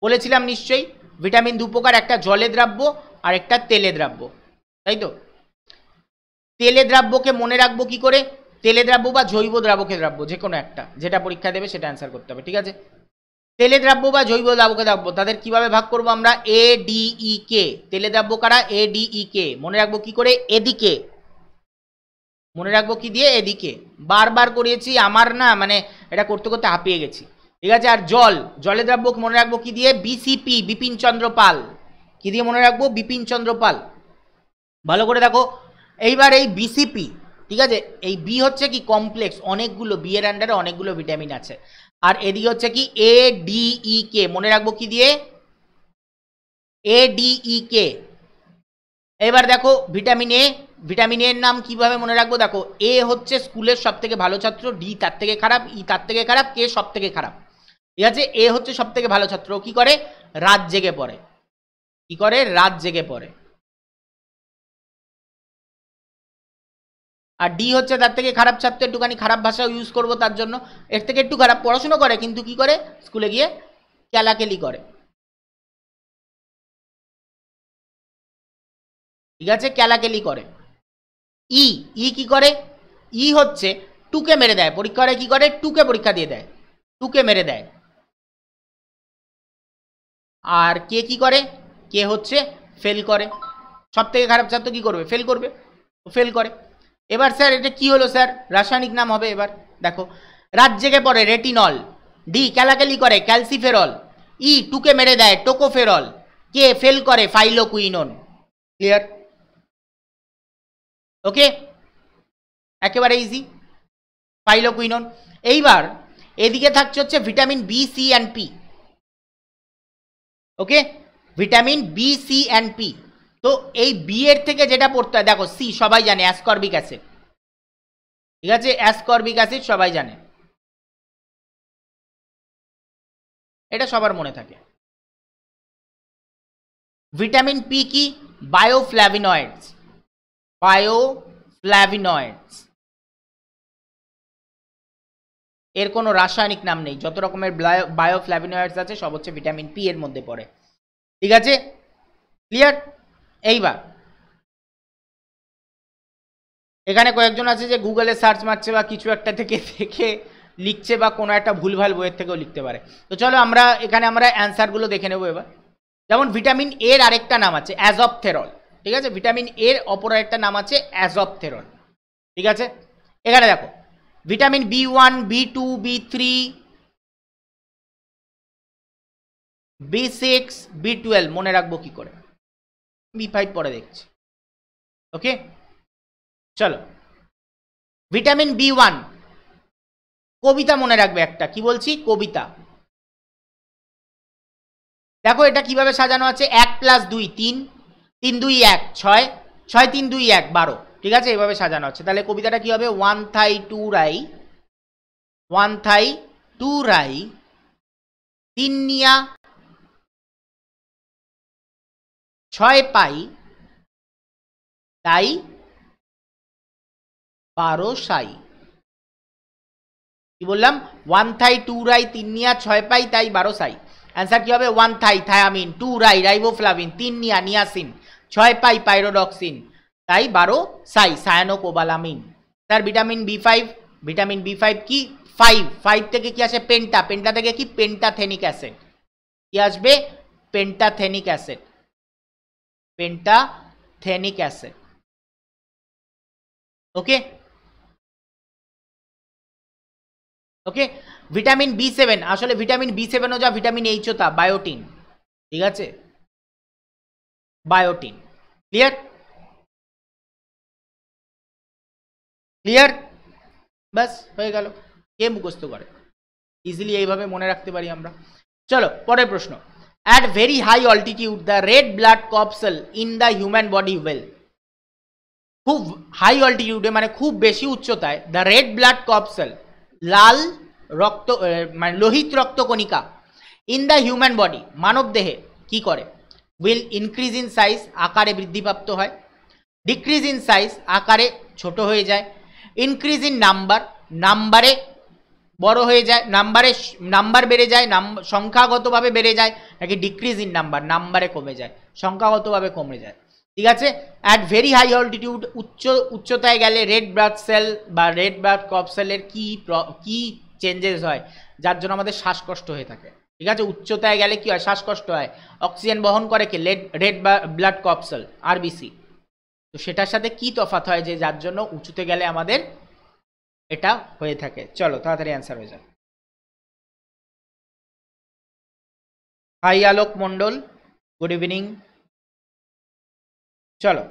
বলেছিলাম নিশ্চয়ই। ভিটামিন দু প্রকার, একটা জলে দ্রাব্য আর একটা তেলে দ্রাব্য। তাই তো? তেলে দ্রাব্যকে মনে রাখব কি করে? তেলে দ্রাব্য বা জৈব দ্রাবকে দ্রাব্য, যে কোনো একটা। যেটা পরীক্ষা দেবে সেটা অ্যান্সার করতে হবে, ঠিক আছে? তেলে দ্রাব্য বা জৈব দ্রাবকে দ্রাব্য, তাদের কীভাবে ভাগ করব আমরা? এ ডি ই কে তেলে দ্রাব্য কারা? এ ডি ই কে মনে রাখব কি করে? এদিকে। মনে রাখব কি দিয়ে? এদিকে। বারবার করিয়েছি, আমার না মানে এটা করতে করতে হাঁপিয়ে গেছি। ঠিক আছে? আর জল জলে দ্রাব্য মনে রাখব কি দিয়ে? বিসিপি বিপিন চন্দ্র পাল। কি দিয়ে মনে রাখব? বিপিন চন্দ্র পাল। ভালো করে দেখো। এইবার এই বিসিপি ঠিক আছে? এই বি হচ্ছে কি কমপ্লেক্স অনেকগুলো বি এর আন্ডারে অনেকগুলো ভিটামিন আছে। আর এদিকে হচ্ছে কি এ ডি ই কে মনে রাখব কি দিয়ে? এ ডি ই কে এবার দেখো ভিটামিন এ ভিটামিন এর নাম কীভাবে মনে রাখব? দেখো এ হচ্ছে স্কুলের সব থেকে ভালো ছাত্র ডি তার থেকে খারাপ ই তার থেকে খারাপ কে সব থেকে খারাপ। ঠিক আছে, এ হচ্ছে সব থেকে ভালো ছাত্র। কি করে? রাত জেগে পড়ে। কি করে? রাত জেগে পড়ে। আর ডি হচ্ছে তার থেকে খারাপ ছাত্র, একটুখানি খারাপ ভাষা ইউজ করব তার জন্য। এর থেকে একটু খারাপ পড়াশুনো করে, কিন্তু কি করে? স্কুলে গিয়ে ক্যালাকেলি করে। ঠিক আছে? ক্যালাকেলি করে। ই ই কি করে? ই হচ্ছে টুকে মেরে দেয়। পরীক্ষা করে কি করে? টুকে পরীক্ষা দিয়ে দেয়। টুকে মেরে দেয়। আর কে কি করে? কে হচ্ছে? ফেল করে। সব থেকে খারাপ ছাত্র কি করবে? ফেল করবে। ফেল করে। এবার স্যার এটা কি হলো স্যার রাসায়নিক নাম হবে এবার। দেখো, রাত জেগে পড়ে রেটিনল ডি ক্যালাকেলি করে ক্যালসিফেরল ই টুকে মেরে দেয় টোকোফেরল কে ফেল করে ফাইলোকুইনন। ক্লিয়ার ওকে একেবারে ইজি ফাইলোকুইনন। এইবার এদিকে থাকছে হচ্ছে vitamin B C and P okay vitamin B C and P তো এই বি এর থেকে যেটা পড়তে হয়, দেখো সি সবাই জানে অ্যাসকর্বিক অ্যাসিড ঠিক আছে? অ্যাসকর্বিক অ্যাসিড সবাই জানে। এটা সবার মনে থাকে। ভিটামিন পি কি? বায়োফ্ল্যাভিনয়েডস ফ্ল্যাভিনয়েডস এর কোনো রাসায়নিক নাম নেই। যত রকমের বায়োফ্ল্যাভিনয়েডস আছে, সব হচ্ছে ভিটামিন পি এর মধ্যে পড়ে। ঠিক আছে? ক্লিয়ার এইবার। এখানে কয়েকজন আছে যে গুগলে সার্চ মারছে বা কিছু একটা থেকে দেখে লিখছে বা কোনো একটা ভুলভাল বইয়ের থেকেও লিখতে পারে। তো চলো আমরা, এখানে আমরা অ্যান্সারগুলো দেখে নেব এবার। যেমন ভিটামিন এর আরেকটা নাম আছে অ্যাজপথেরল ঠিক আছে? ভিটামিন এর অপর আরেকটা নাম আছে অ্যাজপথেরল ঠিক আছে? এখানে দেখো vitamin B one, B two, B three, B six, B twelve, মনে রাখব কি করে? বি ফাইভ পরে দেখছি। ওকে? চলো। Vitamin B one. কবিতা মনে রাখবে একটা। কি বলছি? কবিতা। দেখো এটা কীভাবে সাজানো আছে? এক প্লাস দুই তিন তিন দুই এক, ছয় ছয় তিন দুই এক, বারো। ঠিক আছে? এভাবে সাজানো আছে। তাহলে কবিতাটা কি হবে? ওয়ান থাই টু রাই, ওয়ান থাই টু রাই, তিন নিয়া ছয় পাই, তাই বারো সাই। কি বললাম? ওয়ান থাই টু রাই, তিন নিয়া ছয় পাই, তাই বারো সাই। অ্যান্সার কি হবে? ওয়ান থাই থায়ামিন, টু রাই, রাইবোফ্লাভিন, তিন নিয়া নিয়াসিন, ছয় পাই পাইরোডক্সিন। তাই বারো, সাই, cyanocobalamin. Sir, vitamin B five, vitamin B five কি? ফাইভ। ফাইভ থেকে কি আসে? পেন্টা। পেন্টা থেকে কি? Pantothenic acid. কি আসবে? Pantothenic acid. Pantothenic acid. Okay? Okay? Vitamin B seven. আসলে ভিটামিন বি সেভেনও যা, ভিটামিন এইচও তা, বায়োটিন। ঠিক আছে? বায়োটিন। ক্লিয়ার? ক্লিয়ার? ব্যাস, হয়ে গেল। কে মুখস্থ করে? ইজিলি এইভাবে মনে রাখতে পারি আমরা। চলো, পরের প্রশ্ন। At very high altitude the red blood corpuscle in the human body well খুব হাই অল্টিটিউডে মানে খুব বেশি উচ্চতায় দ্য রেড ব্লাড কপসেল লাল রক্ত মানে লোহিত রক্তকণিকা ইন দ্য হিউম্যান বডি মানব দেহে কি করে? উইল ইনক্রিজ ইন সাইজ আকারে বৃদ্ধিপ্রাপ্ত হয়। ডিক্রিজ ইন সাইজ আকারে ছোট হয়ে যায়। ইনক্রিজ ইন নাম্বার নাম্বারে বড় হয়ে যায় নাম্বারে নাম্বার বেড়ে যায় নাম সংখ্যাগতভাবে বেড়ে যায়, নাকি ডিক্রিজ ইন নাম্বার নাম্বারে কমে যায়, সংখ্যাগতভাবে কমে যায়। ঠিক আছে? অ্যাট ভেরি হাই অল্টিটিউড উচ্চ, উচ্চতায় গেলে রেড ব্লাড সেল বা রেড ব্লাড কপ সেলের কি কি চেঞ্জেস হয়? যার জন্য আমাদের শ্বাসকষ্ট হয়ে থাকে। ঠিক আছে? উচ্চতায় গেলে কি হয়? শ্বাসকষ্ট হয়। অক্সিজেন বহন করে কি? লেড রেড ব্লাড কপসেল আরবিসি তো সেটার সাথে কি তফাত হয় যে যার জন্য উঁচুতে গেলে আমাদের এটা হয়ে থাকে? চলো, তাড়াতাড়ি অ্যান্সার হয়ে যাবে hi Alok Mondal good evening. চলো।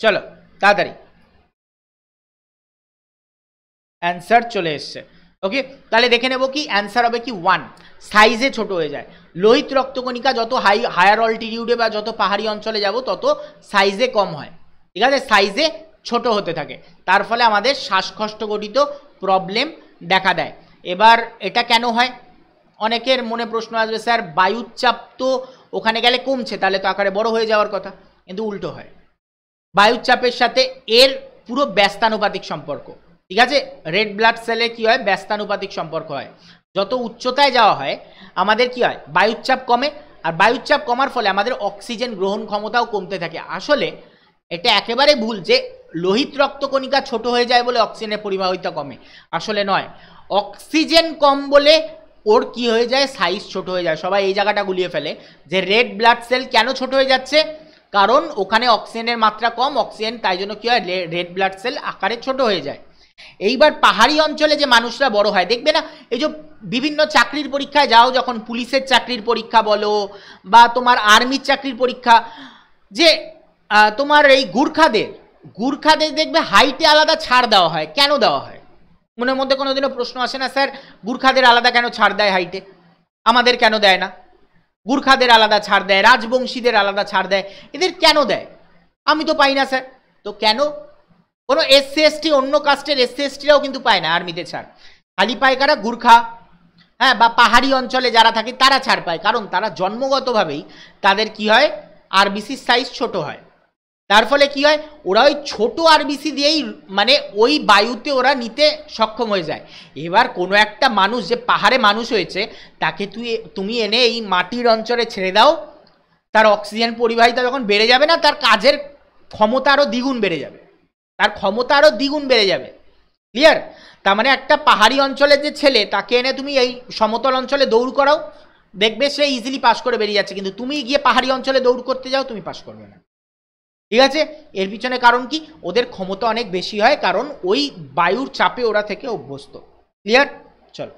চলো, তাড়াতাড়ি। অ্যান্সার চলে এসছে। ওকে তাহলে দেখে নেব কি অ্যান্সার হবে কি ওয়ান সাইজে ছোট হয়ে যায়। লোহিত রক্তকণিকা যত হাই হায়ার অল্টিটিউডে বা যত পাহাড়ি অঞ্চলে যাব, তত সাইজে কম হয়। ঠিক আছে? সাইজে ছোট হতে থাকে। তার ফলে আমাদের শ্বাসকষ্ট গঠিত প্রবলেম দেখা দেয়। এবার এটা কেন হয়? অনেকের মনে প্রশ্ন আসবে, স্যার, বায়ুচাপ তো ওখানে গেলে কমছে, তাহলে তো আকারে বড় হয়ে যাওয়ার কথা। কিন্তু উল্টো হয়। বায়ুচাপের সাথে এর পুরো ব্যস্তানুপাতিক সম্পর্ক। ঠিক আছে? রেড ব্লাড সেলে কি হয়? ব্যস্তানুপাতিক সম্পর্ক হয়। যত উচ্চতায় যাওয়া হয়, আমাদের কি হয়? বায়ুচাপ কমে। আর বায়ুচাপ কমার ফলে আমাদের অক্সিজেন গ্রহণ ক্ষমতাও কমতে থাকে। আসলে এটা একেবারে ভুল যে লোহিত রক্তকণিকা ছোট হয়ে যায় বলে অক্সিজেনের পরিবাহিতা কমে। আসলে নয়। অক্সিজেন কম বলে ওর কি হয়ে যায়? সাইজ ছোট হয়ে যায়। সবাই এই জায়গাটা গুলিয়ে ফেলে যে রেড ব্লাড সেল কেন ছোট হয়ে যাচ্ছে? কারণ ওখানে অক্সিজেনের মাত্রা কম, অক্সিজেন তাই জন্য কী হয়? রেড ব্লাড সেল আকারে ছোট হয়ে যায়। এইবার পাহাড়ি অঞ্চলে যে মানুষরা বড় হয়, দেখবে না? এই যে বিভিন্ন চাকরির পরীক্ষায় যাও, যখন পুলিশের চাকরির পরীক্ষা বলো বা তোমার আর্মির চাকরির পরীক্ষা, যে তোমার এই গুর্খাদের গুর্খাদের দেখবে হাইটে আলাদা ছাড় দেওয়া হয়। কেন দেওয়া হয়? মনের মধ্যে কোনোদিনও প্রশ্ন আসে না, স্যার, গুর্খাদের আলাদা কেন ছাড় দেয় হাইটে? আমাদের কেন দেয় না? গুর্খাদের আলাদা ছাড় দেয়, রাজবংশীদের আলাদা ছাড় দেয়। এদের কেন দেয়? আমি তো পাই না, স্যার। তো কেন কোনো এসসি এসটি অন্য কাস্টের এসসি এসটিরাও কিন্তু পায় না আর্মিতে ছাড়। খালি পায় কারা? গুর্খা। হ্যাঁ বা পাহাড়ি অঞ্চলে যারা থাকে তারা ছাড় পায়। কারণ তারা জন্মগতভাবেই তাদের কি হয়? আরবিসির সাইজ ছোট হয়। তার ফলে কি হয়? ওরা ওই ছোট আরবিসি দিয়েই মানে ওই বায়ুতে ওরা নিতে সক্ষম হয়ে যায়। এবার কোনো একটা মানুষ যে পাহাড়ে মানুষ হয়েছে, তাকে তুই তুমি এনে এই মাটির অঞ্চলে ছেড়ে দাও। তার অক্সিজেন পরিবাহিতা যখন বেড়ে যাবে না, তার কাজের ক্ষমতা আরও দ্বিগুণ বেড়ে যাবে। তার ক্ষমতা আরও দ্বিগুণ বেড়ে যাবে। ক্লিয়ার তার মানে একটা পাহাড়ি অঞ্চলের যে ছেলে, তাকে এনে তুমি এই সমতল অঞ্চলে দৌড় করাও। দেখবে সে ইজিলি পাস করে বেরিয়ে যাচ্ছে, কিন্তু তুমি গিয়ে পাহাড়ি অঞ্চলে দৌড় করতে যাও, তুমি পাস করবে না। ঠিক আছে? এর পিছনে কারণ কি? ওদের ক্ষমতা অনেক বেশি হয়, কারণ ওই বায়ুর চাপে ওরা থেকে অভ্যস্ত। ক্লিয়ার চলো।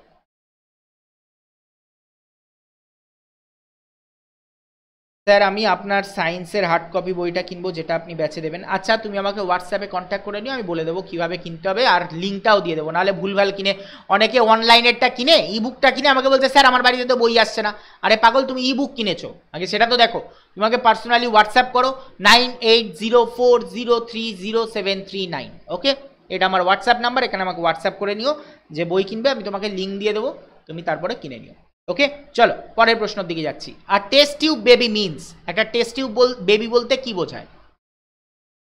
স্যার, আমি আপনার সায়েন্সের হার্ড কপি বইটা কিনবো, যেটা আপনি বেচে দেবেন। আচ্ছা তুমি আমাকে হোয়াটসঅ্যাপে কন্ট্যাক্ট করে নিও, আমি বলে দেবো কীভাবে কিনতে হবে, আর লিঙ্কটাও দিয়ে দেবো। নাহলে ভুলভাল কিনে, অনেকে অনলাইনেরটা কিনে ই বুকটা কিনে আমাকে বলছে, স্যার, আমার বাড়িতে তো বই আসছে না। আরে পাগল, তুমি ই বুক কিনেছো। আগে সেটা তো দেখো, তোমাকে পার্সোনালি হোয়াটসঅ্যাপ করো nine eight zero four zero three zero seven three nine okay এটা আমার হোয়াটসঅ্যাপ নাম্বার এখানে আমাকে হোয়াটসঅ্যাপ করে নিও, যে বই কিনবে, আমি তোমাকে লিঙ্ক দিয়ে দেবো, তুমি তারপরে কিনে নিও। ওকে চলো, পরের প্রশ্নের দিকে যাচ্ছি। আর টেস্ট টিউব বেবি মিনস একটা টেস্ট টিউব বেবি বলতে কি বোঝায়?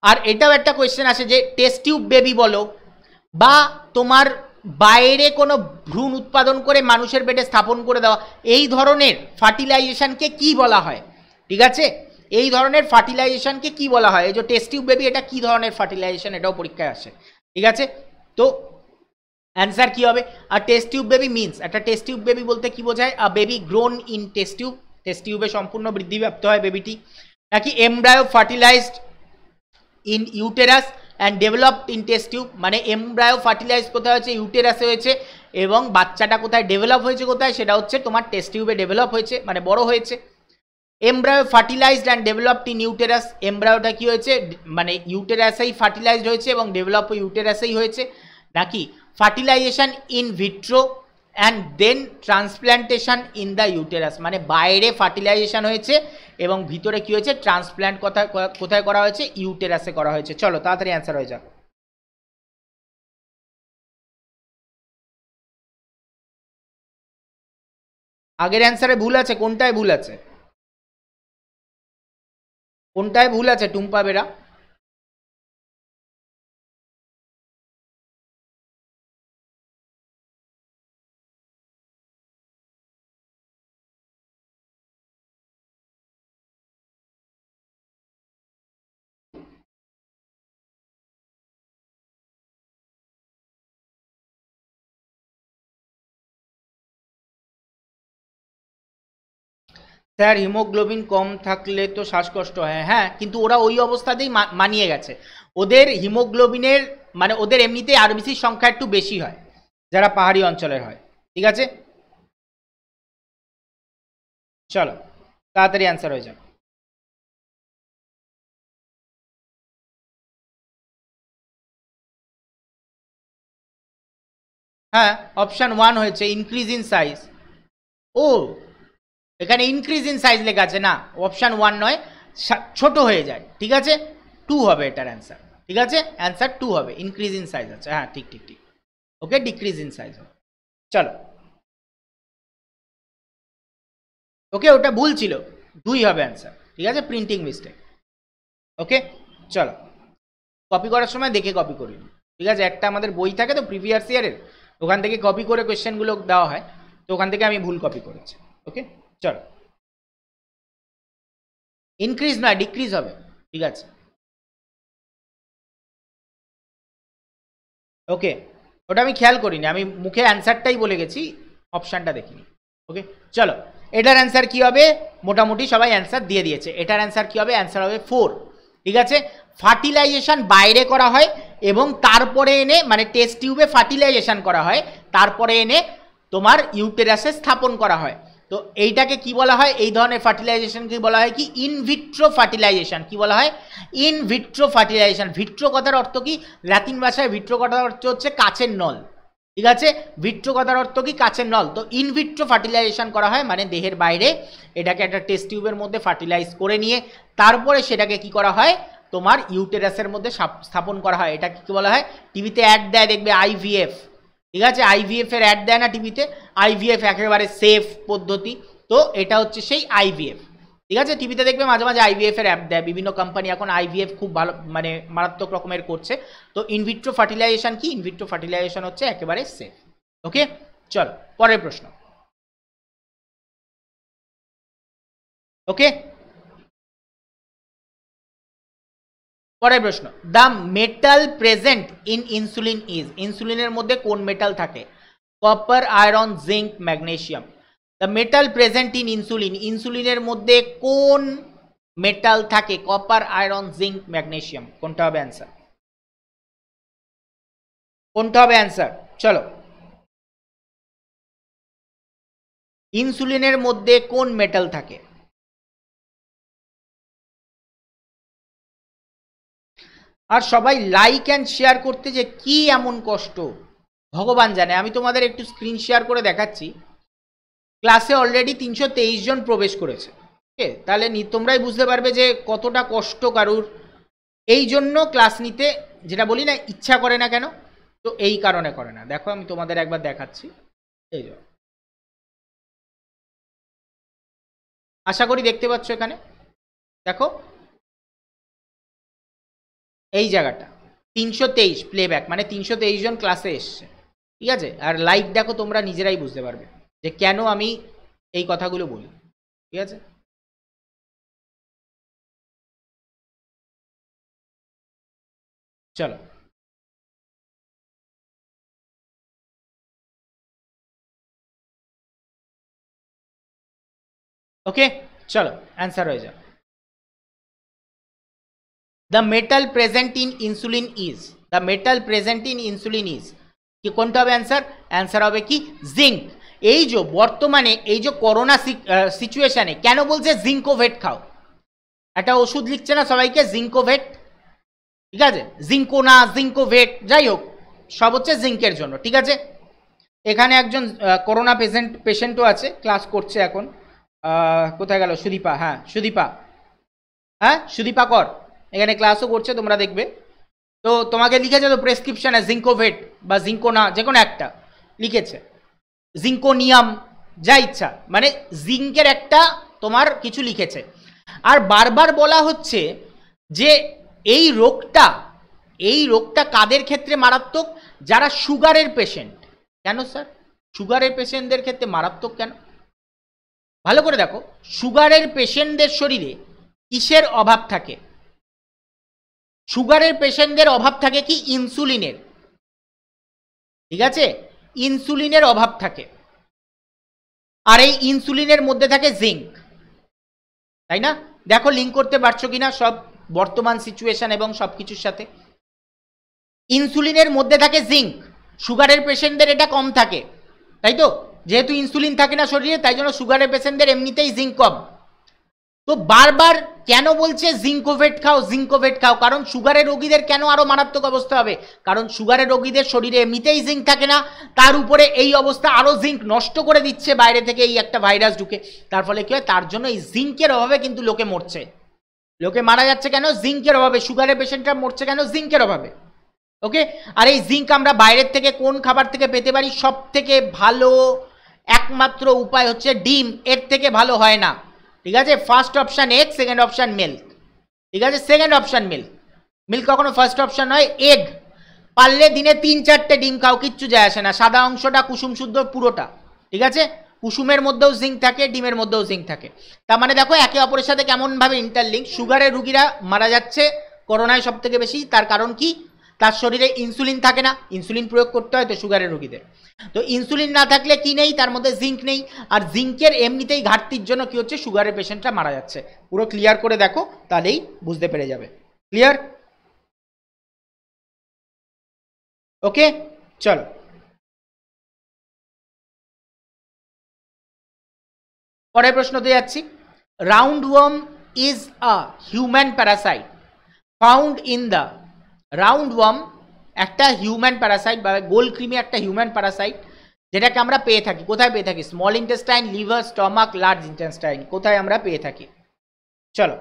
আর এটাও একটা কোয়েশ্চেন আছে যে টেস্ট টিউব বেবি বলো, বা তোমার বাইরে কোনো ভ্রূণ উৎপাদন করে মানুষের পেটে স্থাপন করে দেওয়া, এই ধরনের ফার্টিলাইজেশনকে কি বলা হয়? ঠিক আছে? এই ধরনের ফার্টিলাইজেশনকে কি বলা হয়? এই যে টেস্ট টিউব বেবি এটা কি ধরনের ফার্টিলাইজেশন এটাও পরীক্ষায় আসে। ঠিক আছে? তো অ্যান্সার কি হবে? আর টেস্ট টিউব বেবি মিনস একটা টেস্ট টিউব বেবি বলতে কি বোঝায়? A baby grown in test tube test টিউবে সম্পূর্ণ বৃদ্ধিপ্রাপ্ত হয় বেবিটি নাকি embryo fertilized in uterus and developed in test tube মানে এমব্রায়ো ফার্টিলাইজ কোথায় হয়েছে? ইউটেরাসে হয়েছে এবং বাচ্চাটা কোথায় ডেভেলপ হয়েছে কোথায়? সেটা হচ্ছে তোমার টেস্ট টিউবে ডেভেলপ হয়েছে মানে বড় হয়েছে। Embryo fertilized and developed in uterus এমব্রায়োটা কি হয়েছে? মানে ইউটেরাসেই ফার্টিলাইজড হয়েছে এবং ডেভেলপ ইউটেরাসেই হয়েছে। নাকি fertilization in vitro and then transplantation in the uterus. মানে বাইরে ফার্টিলাইজেশন হয়েছে এবং ভিতরে কী হয়েছে? ট্রান্সপ্ল্যান্ট কোথায় কোথায় করা হয়েছে? ইউটেরাসে করা হয়েছে। চলো, তাড়াতাড়ি অ্যান্সার হয়ে যাক। আগের অ্যান্সারে ভুল আছে। কোনটায় ভুল আছে? কোনটায় ভুল আছে টুম্পা বেরা? স্যার, হিমোগ্লোবিন কম থাকলে তো শ্বাসকষ্ট হয়। হ্যাঁ কিন্তু ওরা ওই অবস্থাতেই মানিয়ে গেছে। ওদের হিমোগ্লোবিনের মানে ওদের এমনিতে আরবিসির সংখ্যা একটু বেশি হয়, যারা পাহাড়ি অঞ্চলের হয়। ঠিক আছে? চলো, তাড়াতাড়ি অ্যান্সার হয়ে যাবে হ্যাঁ অপশান ওয়ান হয়েছে ইনক্রিজ ইন সাইজ ও এখানে ইনক্রিজ ইন সাইজ লেখা আছে, না অপশান ওয়ান নয় ছোট হয়ে যায়, ঠিক আছে? টু হবে এটার অ্যান্সার ঠিক আছে? অ্যান্সার টু হবে ইনক্রিজ ইন সাইজ আছে হ্যাঁ ঠিক ঠিক ঠিক। ওকে ডিক্রিজ ইন সাইজ হবে। চলো। ওকে ওটা ভুল ছিল, দুই হবে অ্যান্সার ঠিক আছে? প্রিন্টিং মিস্টেক ওকে চলো। কপি করার সময় দেখে কপি করি ঠিক আছে? একটা আমাদের বই থাকে তো প্রিভিয়াস ইয়ারের ওখান থেকে কপি করে কোয়েশ্চেনগুলো দেওয়া হয়, তো ওখান থেকে আমি ভুল কপি করেছি ওকে চলো। ইনক্রিজ নয় ডিক্রিজ হবে, ঠিক আছে? ওকে ওটা আমি খেয়াল করিনি, আমি মুখে অ্যান্সারটাই বলে গেছি অপশানটা দেখিনি ওকে চলো, এটার অ্যান্সার কি হবে? মোটামুটি সবাই অ্যান্সার দিয়ে দিয়েছে, এটার অ্যান্সার কি হবে? অ্যান্সার হবে ফোর ঠিক আছে? ফার্টিলাইজেশন বাইরে করা হয় এবং তারপরে এনে মানে টেস্ট টিউবে ফার্টিলাইজেশন করা হয়, তারপরে এনে তোমার ইউটেরাসে স্থাপন করা হয়। তো এইটাকে কি বলা হয়? এই ধরনের ফার্টিলাইজেশনকে বলা হয় কি? ইনভিট্রো ফার্টিলাইজেশন কি বলা হয়? ইনভিট্রো ফার্টিলাইজেশন ভিট্রো কথার অর্থ কি? লাতিন ভাষায় ভিট্রো কথার অর্থ হচ্ছে কাছের নল। ঠিক আছে? ভিট্রো কথার অর্থ কি? কাছের নল। তো ইনভিট্রো ফার্টিলাইজেশন করা হয় মানে দেহের বাইরে। এটাকে একটা টেস্ট টিউবের মধ্যে ফার্টিলাইজ করে নিয়ে তারপরে সেটাকে কি করা হয়? তোমার ইউটেরাসের মধ্যে স্থাপন করা হয়। এটা কি বলা হয়? টিভিতে অ্যাড দেয় দেখবে আইভিএফ ঠিক আছে? আইভিএফ এর অ্যাড দেয় না টিভিতে আইভিএফ একেবারে সেফ পদ্ধতি। তো এটা হচ্ছে সেই আইভিএফ ঠিক আছে? টিভিতে দেখবে মাঝে মাঝে আইভিএফ এর অ্যাপ দেয়। বিভিন্ন কোম্পানি এখন আইভিএফ খুব ভালো মানে মারাত্মক রকমের করছে। তো ইনভিট্রো ফার্টিলাইজেশন কি? ইনভিট্রো ফার্টিলাইজেশন হচ্ছে একেবারে সেফ ওকে চলো, পরের প্রশ্ন। ওকে পরের প্রশ্ন the metal present in insulin is ইনসুলিনের মধ্যে কোন মেটাল থাকে? Copper, iron, zinc, magnesium. The metal present in insulin ইনসুলিনের মধ্যে কোন মেটাল থাকে? Copper, iron, zinc, magnesium. কোনটা হবে অ্যান্সার কোনটা হবে অ্যান্সার চলো। ইনসুলিনের মধ্যে কোন মেটাল থাকে? আর সবাই লাইক অ্যান্ড শেয়ার করতে যে কি এমন কষ্ট? ভগবান জানে। আমি তোমাদের একটু স্ক্রিন শেয়ার করে দেখাচ্ছি। ক্লাসে অলরেডি তিনশো তেইশ জন প্রবেশ করেছে। ওকে তাহলে তোমরাই বুঝতে পারবে যে কতটা কষ্ট কারুর। এই জন্য ক্লাস নিতে যেটা বলি না, ইচ্ছা করে না কেন? তো এই কারণে করে না। দেখো, আমি তোমাদের একবার দেখাচ্ছি। এই যে। আশা করি দেখতে পাচ্ছ এখানে। দেখো এই জায়গাটা। তিনশো তেইশ প্লেব্যাক মানে তিনশো তেইশ জন ক্লাসে এসছে। ঠিক আছে? আর লাইক দেখো তোমরা, নিজেরাই বুঝতে পারবে যে কেন আমি এই কথাগুলো বলি। ঠিক আছে? চলো। ওকে চলো অ্যান্সার হয়ে যাও the metal present in insulin is the metal present in insulin is কি কোনটা হবে অ্যান্সার অ্যান্সার হবে কি? জিঙ্ক এই যে বর্তমানে, এই যে করোনা সিচুয়েশনে কেন বলছে জিঙ্কোভেট খাও? একটা ওষুধ লিখছে না সবাইকে? জিঙ্কোভেট ঠিক আছে? জিঙ্কোনা জিঙ্কোভেট যাই হোক, সব হচ্ছে জিঙ্কের জন্য, ঠিক আছে? এখানে একজন করোনা পেশেন্ট পেশেন্টও আছে ক্লাস করছে এখন। কোথায় গেল? সুদীপা হ্যাঁ সুদীপা। হ্যাঁ সুদীপা কর। এখানে ক্লাসও করছে, তোমরা দেখবে। তো তোমাকে লিখেছে তো প্রেসক্রিপশনে জিঙ্কোভেট বা জিঙ্কোনা যে কোনো একটা, লিখেছে। জিঙ্কোনিয়াম যা ইচ্ছা মানে জিঙ্কের একটা তোমার কিছু লিখেছে। আর বারবার বলা হচ্ছে যে এই রোগটা এই রোগটা কাদের ক্ষেত্রে মারাত্মক? যারা সুগারের পেশেন্ট কেন স্যার সুগারের পেশেন্টদের ক্ষেত্রে মারাত্মক কেন? ভালো করে দেখো। সুগারের পেশেন্টদের শরীরে কিসের অভাব থাকে? সুগারের পেশেন্টদের অভাব থাকে কি? ইনসুলিনের ঠিক আছে? ইনসুলিনের অভাব থাকে। আর এই ইনসুলিনের মধ্যে থাকে জিঙ্ক তাই না? দেখো লিঙ্ক করতে পারছ কিনা সব বর্তমান সিচুয়েশন এবং সব কিছুর সাথে? ইনসুলিনের মধ্যে থাকে জিঙ্ক সুগারের পেশেন্টদের এটা কম থাকে। তাই তো? যেহেতু ইনসুলিন থাকে না শরীরে, তাই জন্য সুগারের পেশেন্টদের এমনিতেই জিঙ্ক কম। তো বারবার কেন বলছে জিঙ্কোভেট খাও জিঙ্কোভেট খাও? কারণ সুগারের রোগীদের কেন আরও মারাত্মক অবস্থা হবে? কারণ সুগারের রোগীদের শরীরে এমনিতেই জিঙ্ক থাকে না, তার উপরে এই অবস্থা আরও জিঙ্ক নষ্ট করে দিচ্ছে, বাইরে থেকে এই একটা ভাইরাস ঢুকে। তার ফলে কি হয়? তার জন্য এই জিঙ্কের অভাবে কিন্তু লোকে মরছে। লোকে মারা যাচ্ছে কেন? জিঙ্কের অভাবে। সুগারের পেশেন্টরা মরছে কেন? জিঙ্কের অভাবে। ওকে? আর এই জিঙ্ক আমরা বাইরের থেকে কোন খাবার থেকে পেতে পারি? সব থেকে ভালো একমাত্র উপায় হচ্ছে ডিম। এর থেকে ভালো হয় না। ঠিক আছে? First option egg second option milk ঠিক আছে? সেকেন্ড অপশান মিল্ক মিল্ক কখনো ফার্স্ট অপশান হয় এগ পারলে দিনে তিন, চারটে ডিম খাও, কিচ্ছু যায় আসে না। সাদা অংশটা, কুসুম শুদ্ধ পুরোটা। ঠিক আছে? কুসুমের মধ্যেও জিঙ্ক থাকে, ডিমের মধ্যেও জিঙ্ক থাকে। তার মানে দেখো, একে অপরের সাথে কেমনভাবে ইন্টারলিঙ্ক সুগারের রুগীরা মারা যাচ্ছে করোনায় সব থেকে বেশি। তার কারণ কি? তার শরীরে ইনসুলিন থাকে না ইনসুলিন প্রয়োগ করতে হয় তো সুগারের রুগীদের। তো ইনসুলিন না থাকলে কি নেই? তার মধ্যে জিঙ্ক নেই। আর জিঙ্কের এমনিতেই ঘাটতির জন্য কি হচ্ছে? সুগারের পেশেন্টরা মারা যাচ্ছে। পুরো ক্লিয়ার করে দেখো, তাহলেই বুঝতে পেরে যাবে। ক্লিয়ার ওকে চলো। পরের প্রশ্ন প্রশ্নতে যাচ্ছি। Roundworm is a human parasite found in the roundworm, একটা হিউম্যান প্যারাসাইট বা গোল ক্রিমি একটা হিউম্যান প্যারাসাইট, যেটাকে আমরা পেয়ে থাকি। কোথায় পেয়ে থাকি? Small intestine liver stomach large intestine কোথায় আমরা পেয়ে থাকি? চলো।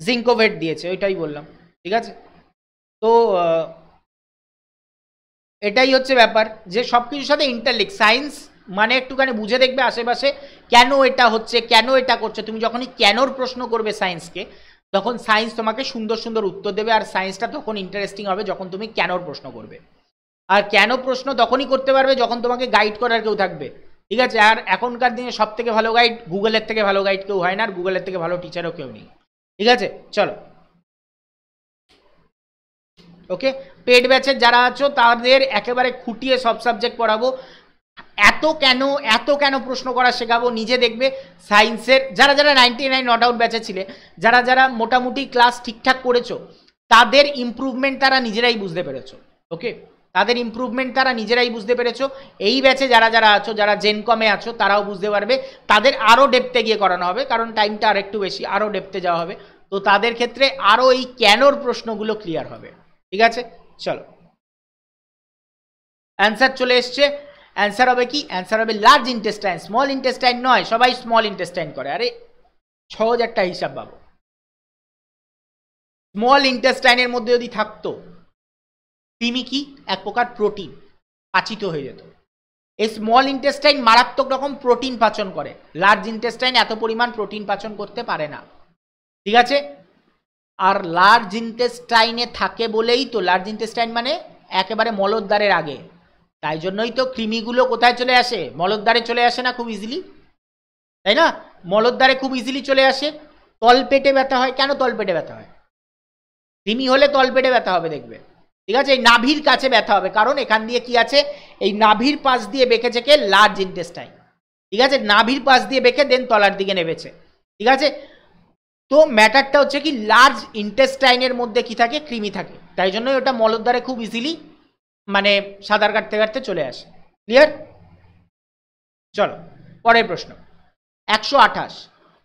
জিঙ্কোভেট দিয়েছে, ওইটাই বললাম, ঠিক আছে? তো এটাই হচ্ছে ব্যাপার যে সব কিছুর সাথে ইন্টারলিক সায়েন্স মানে একটুখানি বুঝে দেখবে আশেপাশে কেন এটা হচ্ছে, কেন এটা করছে। তুমি যখনই কেনর প্রশ্ন করবে সায়েন্সকে তখন সায়েন্স তোমাকে সুন্দর সুন্দর উত্তর দেবে আর সায়েন্সটা তখন ইন্টারেস্টিং হবে যখন তুমি কেনর প্রশ্ন করবে। আর কেন প্রশ্ন তখনই করতে পারবে যখন তোমাকে গাইড করার কেউ থাকবে। ঠিক আছে? আর এখনকার দিনে সব থেকে ভালো গাইড গুগলের থেকে ভালো গাইড কেউ হয় না আর গুগলের থেকে ভালো টিচারও কেউ নেই। ঠিক আছে? চলো। ওকে পেড ব্যাচের যারা আছো, তাদের একেবারে খুঁটিয়ে সব সাবজেক্ট পড়াবো। এত কেন এত কেন প্রশ্ন করা শেখাবো, নিজে দেখবে সায়েন্সের, যারা যারা নাইনটি নাইন নট আউট ব্যাচে ছিলে, যারা যারা মোটামুটি ক্লাস ঠিকঠাক করেছ, তাদের ইমপ্রুভমেন্ট তারা নিজেরাই বুঝতে পেরেছ ওকে তাদের ইম্প্রুভমেন্ট তারা নিজেরাই বুঝতে পেরেছ, এই ব্যাচে যারা যারা আছো, যারা জেনকমে আছো, তারাও বুঝতে পারবে, তাদের আরও ডেপতে গিয়ে করানো হবে, কারণ টাইমটা আর একটু বেশি আরও ডেপতে যাওয়া হবে, তো তাদের ক্ষেত্রে আরও এই কেনর প্রশ্নগুলো ক্লিয়ার হবে, ঠিক আছে? চলো। অ্যান্সার চলে এসছে অ্যান্সার হবে কি? অ্যান্সার হবে লার্জ ইন্টেস্টাইন স্মল ইন্টেস্টাইন নয়, সবাই স্মল ইন্টেস্টাইন করে। আরে, সহজ একটা হিসাব পাবো স্মল ইন্টেস্টাইনের মধ্যে যদি থাকতো কৃমি কি? এক প্রকার প্রোটিন পাচিত হয়ে যেত। এই স্মল ইন্টেস্টাইন মারাত্মক রকম প্রোটিন পাচন করে। লার্জ ইন্টেস্টাইন এত পরিমাণ প্রোটিন পাচন করতে পারে না। ঠিক আছে? আর লার্জ ইন্টেস্টাইনে থাকে বলেই তো লার্জ ইন্টেস্টাইন মানে একেবারে মলদ্বারের আগে। তাই জন্যই তো কৃমিগুলো কোথায় চলে আসে? মলদ্বারে চলে আসে না খুব ইজিলি তাই না? মলদ্বারে খুব ইজিলি চলে আসে। তলপেটে ব্যথা হয়। কেন তলপেটে ব্যথা হয়? কৃমি হলে তলপেটে ব্যথা হবে দেখবে। ঠিক আছে? এই নাভির কাছে ব্যথা হবে। কারণ এখান দিয়ে কি আছে? এই নাভির পাশ দিয়ে বেঁকে চেকে লার্জ ইন্টেস্টাইন ঠিক আছে? নাভির পাশ দিয়ে বেঁকে দেন তলার দিকে নেমেছে। ঠিক আছে? তো ম্যাটারটা হচ্ছে কি লার্জ ইন্টেস্টাইনের মধ্যে কি থাকে? কৃমি থাকে। তাই জন্যই ওটা মলদ্বারে খুব ইজিলি মানে সাঁতার কাটতে কাটতে চলে আসে। ক্লিয়ার চলো, পরের প্রশ্ন। একশো আঠাশ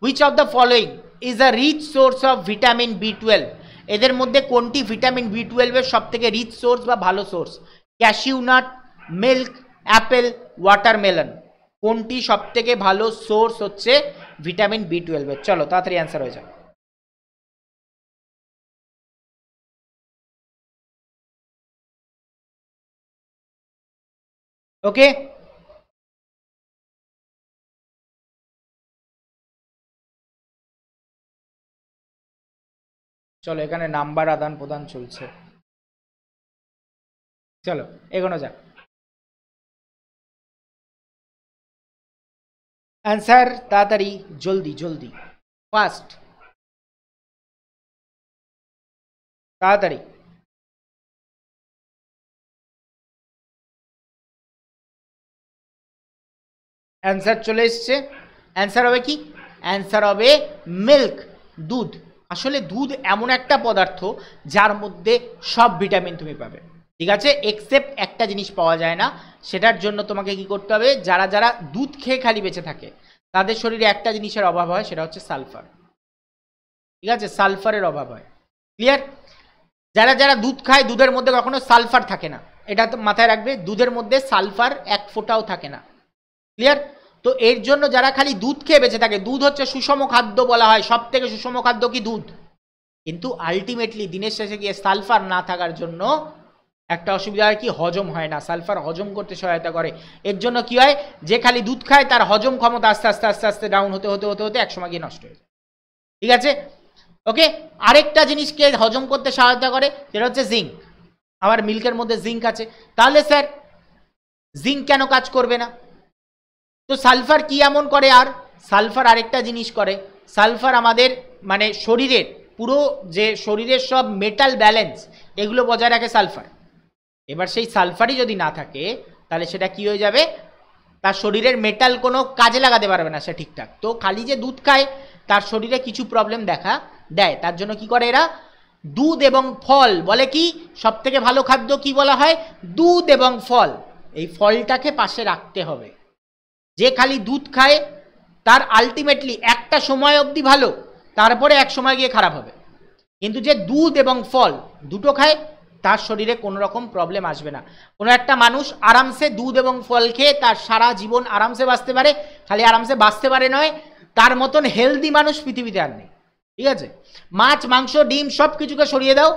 which of the following is a rich source of vitamin B twelve এদের মধ্যে কোনটি ভিটামিন বি টুয়েলভের সব থেকে রিচ সোর্স বা ভালো source cashew nut milk apple watermelon কোনটি সব থেকে ভালো সোর্স হচ্ছে ভিটামিন বি টুয়েলভের চলো, তাড়াতাড়ি অ্যান্সার হয়ে যাবে ওকে চলো, এখানে নাম্বার, আদান প্রদান চলছে। চলো, এগোনো যাক। অ্যান্সার তাড়াতাড়ি, জলদি জলদি। ফাস্ট তাড়াতাড়ি। অ্যান্সার চলে এসছে। অ্যান্সার হবে কি? অ্যান্সার হবে মিল্ক দুধ। আসলে দুধ এমন একটা পদার্থ যার মধ্যে সব ভিটামিন তুমি পাবে। ঠিক আছে? এক্সেপ্ট একটা জিনিস পাওয়া যায় না, সেটার জন্য তোমাকে কি করতে হবে? যারা যারা দুধ খেয়ে খালি বেঁচে থাকে, তাদের শরীরে একটা জিনিসের অভাব হয়, সেটা হচ্ছে সালফার ঠিক আছে? সালফারের অভাব হয়। ক্লিয়ার যারা যারা দুধ খায়, দুধের মধ্যে কখনো সালফার থাকে না। এটা তো মাথায় রাখবে, দুধের মধ্যে সালফার এক ফোঁটাও থাকে না। ক্লিয়ার তো এর জন্য যারা খালি দুধ খেয়ে বেঁচে থাকে, দুধ হচ্ছে সুষম খাদ্য বলা হয় সব থেকে সুষম খাদ্য কি দুধ? কিন্তু আলটিমেটলি দিনের শেষে গিয়ে সালফার না থাকার জন্য একটা অসুবিধা হয় কি? হজম হয় না। সালফার হজম করতে সহায়তা করে। এর জন্য কি হয়? যে খালি দুধ খায়, তার হজম ক্ষমতা আস্তে আস্তে আস্তে আস্তে ডাউন হতে হতে হতে হতে একসময় গিয়ে নষ্ট হয়ে যায়। ঠিক আছে? ওকে? আরেকটা জিনিসকে হজম করতে সহায়তা করে, সেটা হচ্ছে জিঙ্ক আমার মিল্কের মধ্যে জিঙ্ক আছে। তাহলে স্যার জিঙ্ক কেন কাজ করবে না? তো সালফার কি এমন করে আর? সালফার আরেকটা জিনিস করে। সালফার আমাদের মানে শরীরের, পুরো যে শরীরের সব মেটাল ব্যালেন্স এগুলো বজায় রাখে সালফার। এবার সেই সালফারই যদি না থাকে, তাহলে সেটা কি হয়ে যাবে? তার শরীরের মেটাল কোনো কাজে লাগাতে পারবে না সে ঠিকঠাক। তো খালি যে দুধ খায়, তার শরীরে কিছু প্রবলেম দেখা দেয়। তার জন্য কি করে এরা? দুধ এবং ফল বলে কি? সব থেকে ভালো খাদ্য কি বলা হয়? দুধ এবং ফল। এই ফলটাকে পাশে রাখতে হবে। যে খালি দুধ খায়, তার আলটিমেটলি একটা সময় অবধি ভালো, তারপরে এক সময় গিয়ে খারাপ হবে। কিন্তু যে দুধ এবং ফল দুটো খায়, তার শরীরে কোনো রকম প্রবলেম আসবে না। কোনো একটা মানুষ আরামসে দুধ এবং ফল খেয়ে তার সারা জীবন আরামসে বাঁচতে পারে, খালি আরামসে বাঁচতে পারে নয়, তার মতন হেলদি মানুষ পৃথিবীতে আর নেই। ঠিক আছে? মাছ, মাংস, ডিম সব কিছুকে সরিয়ে দাও।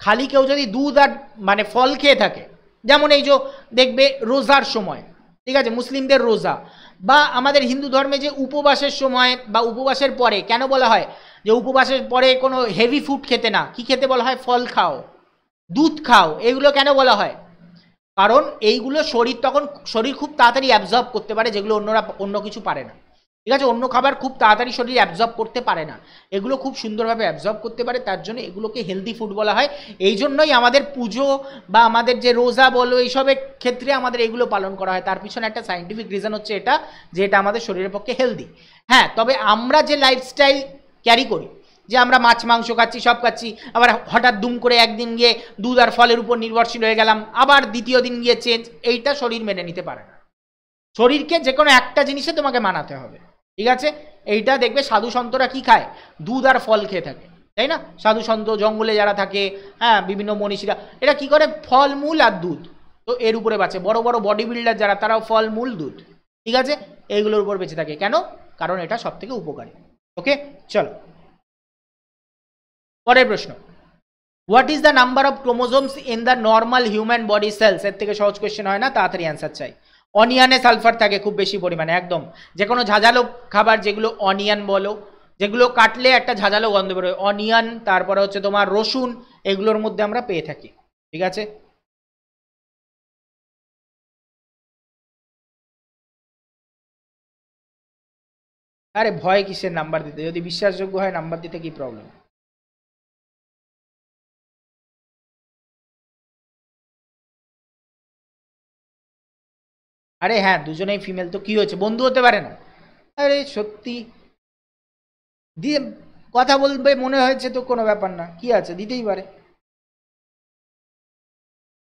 খালি কেউ যদি দুধ আর মানে ফল খেয়ে থাকে, যেমন এই যে দেখবে রোজার সময়। ঠিক আছে, মুসলিমদের রোজা। বা আমাদের হিন্দু ধর্মে যে উপবাসের সময় বা উপবাসের পরে, কেন বলা হয় যে উপবাসের পরে কোনো হেভি ফুড খেতে না? কি খেতে বলা হয়? ফল খাও, দুধ খাও, এগুলো কেন বলা হয়? কারণ এইগুলো শরীর তখন, শরীর খুব তাড়াতাড়ি অ্যাবজর্ব করতে পারে, যেগুলো অন্যরা, অন্য কিছু পারে না। ঠিক আছে? অন্য খাবার খুব তাড়াতাড়ি শরীর অ্যাবজর্ব করতে পারে না। এগুলো খুব সুন্দরভাবে অ্যাবজর্ব করতে পারে, তার জন্য এগুলোকে হেলদি ফুড বলা হয়। এই জন্যই আমাদের পুজো বা আমাদের যে রোজা বলো, এইসবের ক্ষেত্রে আমাদের এগুলো পালন করা হয়। তার পিছনে একটা সাইন্টিফিক রিজন হচ্ছে এটা, যে এটা আমাদের শরীরের পক্ষে হেলদি হ্যাঁ তবে আমরা যে লাইফস্টাইল ক্যারি করি, যে আমরা মাছ, মাংস খাচ্ছি, সব খাচ্ছি, আবার হঠাৎ দুম করে একদিন গিয়ে দুধ আর ফলের উপর নির্ভরশীল হয়ে গেলাম, আবার দ্বিতীয় দিন গিয়ে চেঞ্জ এইটা শরীর মেনে নিতে পারে না। শরীরকে যে কোনো একটা জিনিসে তোমাকে মানাতে হবে। ঠিক আছে? এইটা দেখবে সাধু সন্তরা কি খায়? দুধ আর ফল খেয়ে থাকে, তাই না? সাধু সন্ত জঙ্গলে যারা থাকে হ্যাঁ বিভিন্ন মনীষীরা, এরা কি করে? ফল মূল আর দুধ। তো এর উপরে বাঁচে। বড় বড় বডি বিল্ডার যারা, তারাও ফল মূল দুধ। ঠিক আছে? এইগুলোর উপর বেঁচে থাকে। কেন? কারণ এটা সব থেকে উপকারী। ওকে? চলো। পরের প্রশ্ন। What is the number of chromosomes in the normal human body cells এর থেকে সহজ কোয়েশ্চেন হয় না, তাড়াতাড়ি অ্যান্সার চাই। অনিয়নে সালফার থাকে খুব বেশি পরিমাণে, একদম। যে কোনো ঝাঁঝালো খাবার যেগুলো অনিয়ন বলো, যেগুলো কাটলে একটা ঝাঁঝালো গন্ধ বেরোয়। অনিয়ন তারপরে হচ্ছে তোমার রসুন, এগুলোর মধ্যে আমরা পেয়ে থাকি, ঠিক আছে? আরে ভয় কিসের নাম্বার দিতে? যদি বিশ্বাসযোগ্য হয় নাম্বার দিতে কি প্রবলেম আরে হ্যাঁ দুজনেই ফিমেল তো কি হয়েছে? বন্ধু হতে পারে না। আরে সত্যি। দিয়ে কথা বলবে, মনে হয়েছে তো কোনো ব্যাপার না। কি আছে? দিতেই পারে।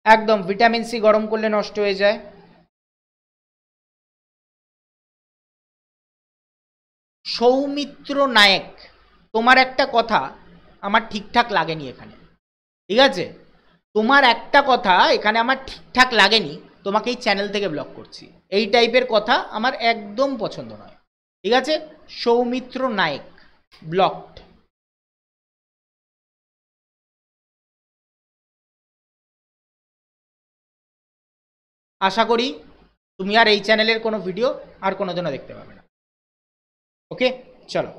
একদম ভিটামিন সি গরম করলে নষ্ট হয়ে যায়। সৌমিত্র নায়েক, তোমার একটা কথা আমার ঠিকঠাক লাগেনি এখানে। ঠিক আছে? তোমার একটা কথা এখানে আমার ঠিকঠাক লাগেনি। তোমাকে এই চ্যানেল থেকে ব্লক করছি। এই টাইপের কথা আমার একদম পছন্দ নয়। ঠিক আছে? সৌমিত্র নায়েক ব্লকড আশা করি তুমি আর এই চ্যানেলের কোনো ভিডিও আর কোনোদিনও দেখতে পাবে না। ওকে চলো।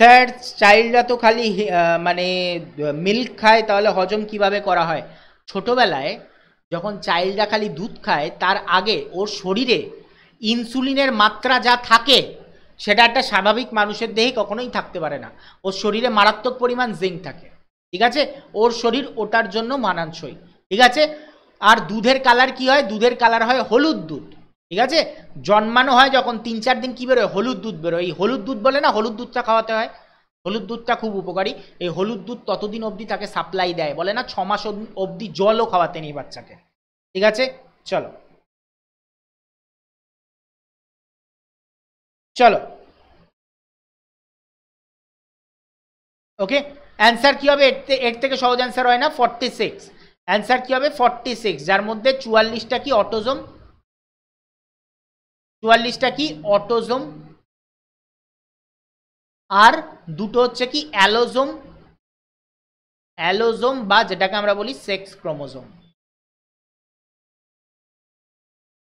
স্যার চাইল্ডরা তো খালি মানে মিল্ক খায়, তাহলে হজম কীভাবে করা হয়? ছোটবেলায় যখন চাইল্ডরা খালি দুধ খায়, তার আগে ওর শরীরে ইনসুলিনের মাত্রা যা থাকে, সেটা একটা স্বাভাবিক মানুষের দেহে কখনোই থাকতে পারে না। ওর শরীরে মারাত্মক পরিমাণ জিঙ্ক থাকে। ঠিক আছে? ওর শরীর ওটার জন্য মানানসই। ঠিক আছে? আর দুধের কালার কি হয়? দুধের কালার হয় হলুদ দুধ। ঠিক আছে? জন্মানো হয় যখন তিন, চার দিন কি বেরোয়? হলুদ দুধ বেরোয়। এই হলুদ দুধ বলে না, হলুদ দুধটা খাওয়াতে হয়। হলুদ দুধটা খুব উপকারী। এই হলুদ দুধ ততদিন অবধি তাকে সাপ্লাই দেয়। বলে না, ছমাস মাস অবধি জলও খাওয়াতে নেই বাচ্চাকে। ঠিক আছে? চলো। চলো। ওকে? অ্যান্সার কি হবে? এর থেকে সহজ অ্যান্সার হয় না ফর্টি সিক্স অ্যান্সার কি হবে? ফর্টি সিক্স যার মধ্যে চুয়াল্লিশটা কি অটোজম চুয়াল্লিশটা কি? অটোজোম। আর দুটো হচ্ছে কি? অ্যালোজোম। অ্যালোজোম বা যেটাকে আমরা বলি সেক্স ক্রোমোজোম।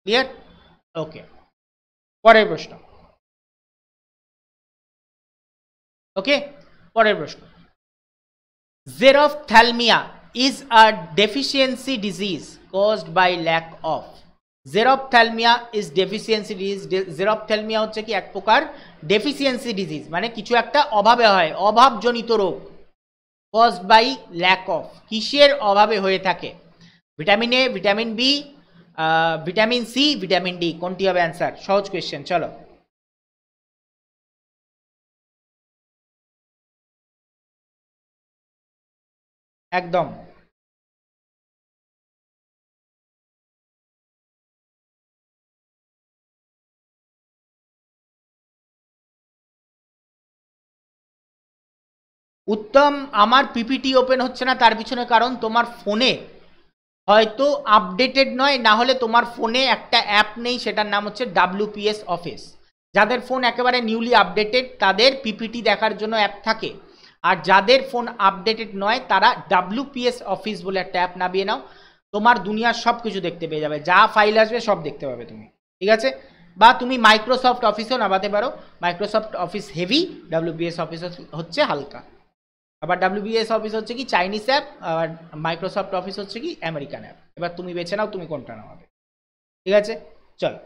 ক্লিয়ার ওকে পরের প্রশ্ন। ওকে পরের প্রশ্ন। Xerophthalmia is a deficiency disease caused by lack of xerophthalmia is deficiency disease xerophthalmia হচ্ছে কি? এক প্রকার ডেফিসিয়েন্সি ডিজিজ মানে কিছু একটা অভাবে হয়, অভাবজনিত রোগ কজড বাই ল্যাক অফ কিসের অভাবে হয়ে থাকে? Vitamin A vitamin B vitamin C vitamin D কোনটি হবে অ্যান্সার সহজ কোয়েশ্চেন চলো। একদম। উত্তম, আমার পিপিটি ওপেন হচ্ছে না, তার পিছনে কারণ তোমার ফোনে হয়তো আপডেটেড নয়, না হলে তোমার ফোনে একটা অ্যাপ নেই, সেটার নাম হচ্ছে ডাব্লিউপিএস অফিস যাদের ফোন একেবারে নিউলি আপডেটেড তাদের পিপিটি দেখার জন্য অ্যাপ থাকে। আর যাদের ফোন আপডেটেড নয়, তারা ডাব্লিউপিএস অফিস বলে একটা অ্যাপ নামিয়ে নাও। তোমার দুনিয়ার সব কিছু দেখতে পেয়ে যাবে। যা ফাইল আসবে, সব দেখতে পাবে তুমি। ঠিক আছে? বা তুমি মাইক্রোসফট অফিসেও নামাতে পারো। Microsoft office heavy WPS office হচ্ছে হালকা। আবার ডাব্লিউবিএস অফিস হচ্ছে কি চাইনিজ অ্যাপ আর মাইক্রোসফট অফিস হচ্ছে কি আমেরিকান অ্যাপ এবার তুমি বেছে নাও, তুমি কোনটা নামাবে ঠিক আছে? চলো।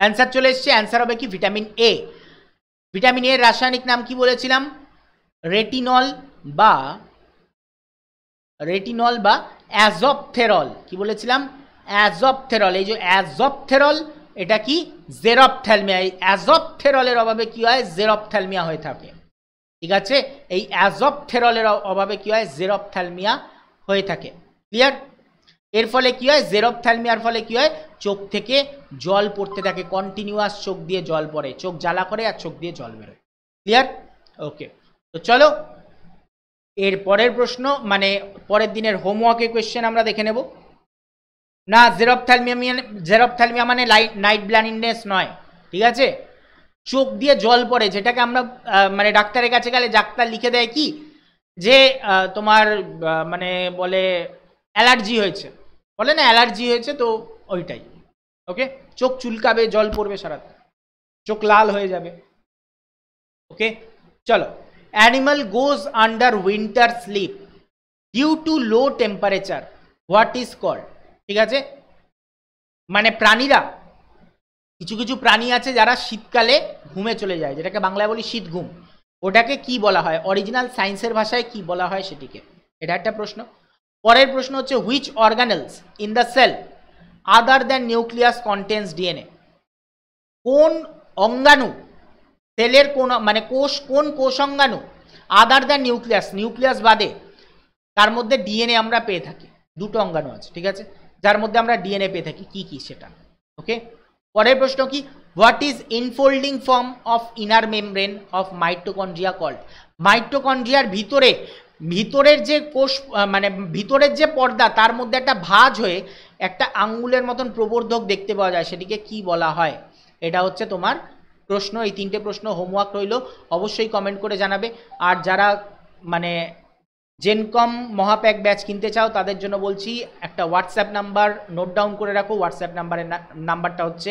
অ্যান্সার চলে এসছে অ্যান্সার হবে কি ভিটামিন এ ভিটামিন এর রাসায়নিক নাম কি বলেছিলাম? রেটিনল বা রেটিনল বা অ্যাজপথেরল কি বলেছিলাম? অ্যাজপথেরল এই যে অ্যাজপথেরল এটা কি? জেরপথ্যালমিয়া এই অ্যাজপথেরলের অভাবে কি হয়? জেরপথ্যালমিয়া হয়ে থাকে। ঠিক আছে? এই অ্যাজপথেরলের অভাবে কি হয়? জেরপথ্যালমিয়া হয়ে থাকে। ক্লিয়ার এর ফলে কি হয়? জেরপথ্যালমিয়ার ফলে কি হয়? চোখ থেকে জল পড়তে থাকে। কন্টিনিউয়াস চোখ দিয়ে জল পড়ে। চোখ জ্বালা করে আর চোখ দিয়ে জল বেরোয়। ক্লিয়ার ওকে তো চলো, এর পরের প্রশ্ন মানে পরের দিনের হোমওয়ার্কের কোয়েশ্চেন আমরা দেখে নেব। না জেরপথ্যালমিয়া জেরপথ্যালমিয়া মানে লাইট নাইট ব্লাইন্ডনেস নয়। ঠিক আছে? চোখ দিয়ে জল পড়ে, যেটাকে আমরা মানে ডাক্তারের কাছে গেলে ডাক্তার লিখে দেয় কি? যে তোমার মানে বলে অ্যালার্জি হয়েছে। বলে না, অ্যালার্জি হয়েছে তো ওইটাই। ওকে? চোখ চুলকাবে, জল পড়বে সারাতে চোখ লাল হয়ে যাবে। ওকে? চলো। Animal goes under winter sleep due to low temperature what is called ঠিক আছে? মানে প্রাণীরা কিছু কিছু প্রাণী আছে যারা শীতকালে ঘুমে চলে যায়, যেটাকে বাংলায় বলি শীত ঘুম। ওটাকে কি বলা হয়? অরিজিনাল সায়েন্সের ভাষায় কি বলা হয় সেটিকে? এটা একটা প্রশ্ন। পরের প্রশ্ন হচ্ছে which organelles in the cell other than nucleus contains DNA কোন অঙ্গাণু সেলের কোন মানে কোষ, কোন কোষ অঙ্গাণু আদার দ্যান নিউক্লিয়াস নিউক্লিয়াস বাদে তার মধ্যে ডিএনএ আমরা পেয়ে থাকি? দুটো অঙ্গাণু আছে, ঠিক আছে? যার মধ্যে আমরা ডিএনএ পেয়ে থাকি, কি কি সেটা? ওকে পরের প্রশ্ন কি? What is infolding form of inner membrane of mitochondria called মাইটোকন্ড্রিয়ার ভিতরে, ভিতরের যে কোষ মানে ভিতরের যে পর্দা, তার মধ্যে একটা ভাঁজ হয়ে একটা আঙ্গুলের মতন প্রবর্ধক দেখতে পাওয়া যায়। সেটিকে কি বলা হয়? এটা হচ্ছে তোমার প্রশ্ন। এই তিনটে প্রশ্ন হোমওয়ার্ক রইল। অবশ্যই কমেন্ট করে জানাবে। আর যারা মানে জেনকম মহাপ্যাক ব্যাচ কিনতে চাও, তাদের জন্য বলছি একটা হোয়াটসঅ্যাপ নাম্বার নোট ডাউন করে রাখো। হোয়াটসঅ্যাপ নাম্বারের নাম্বারটা হচ্ছে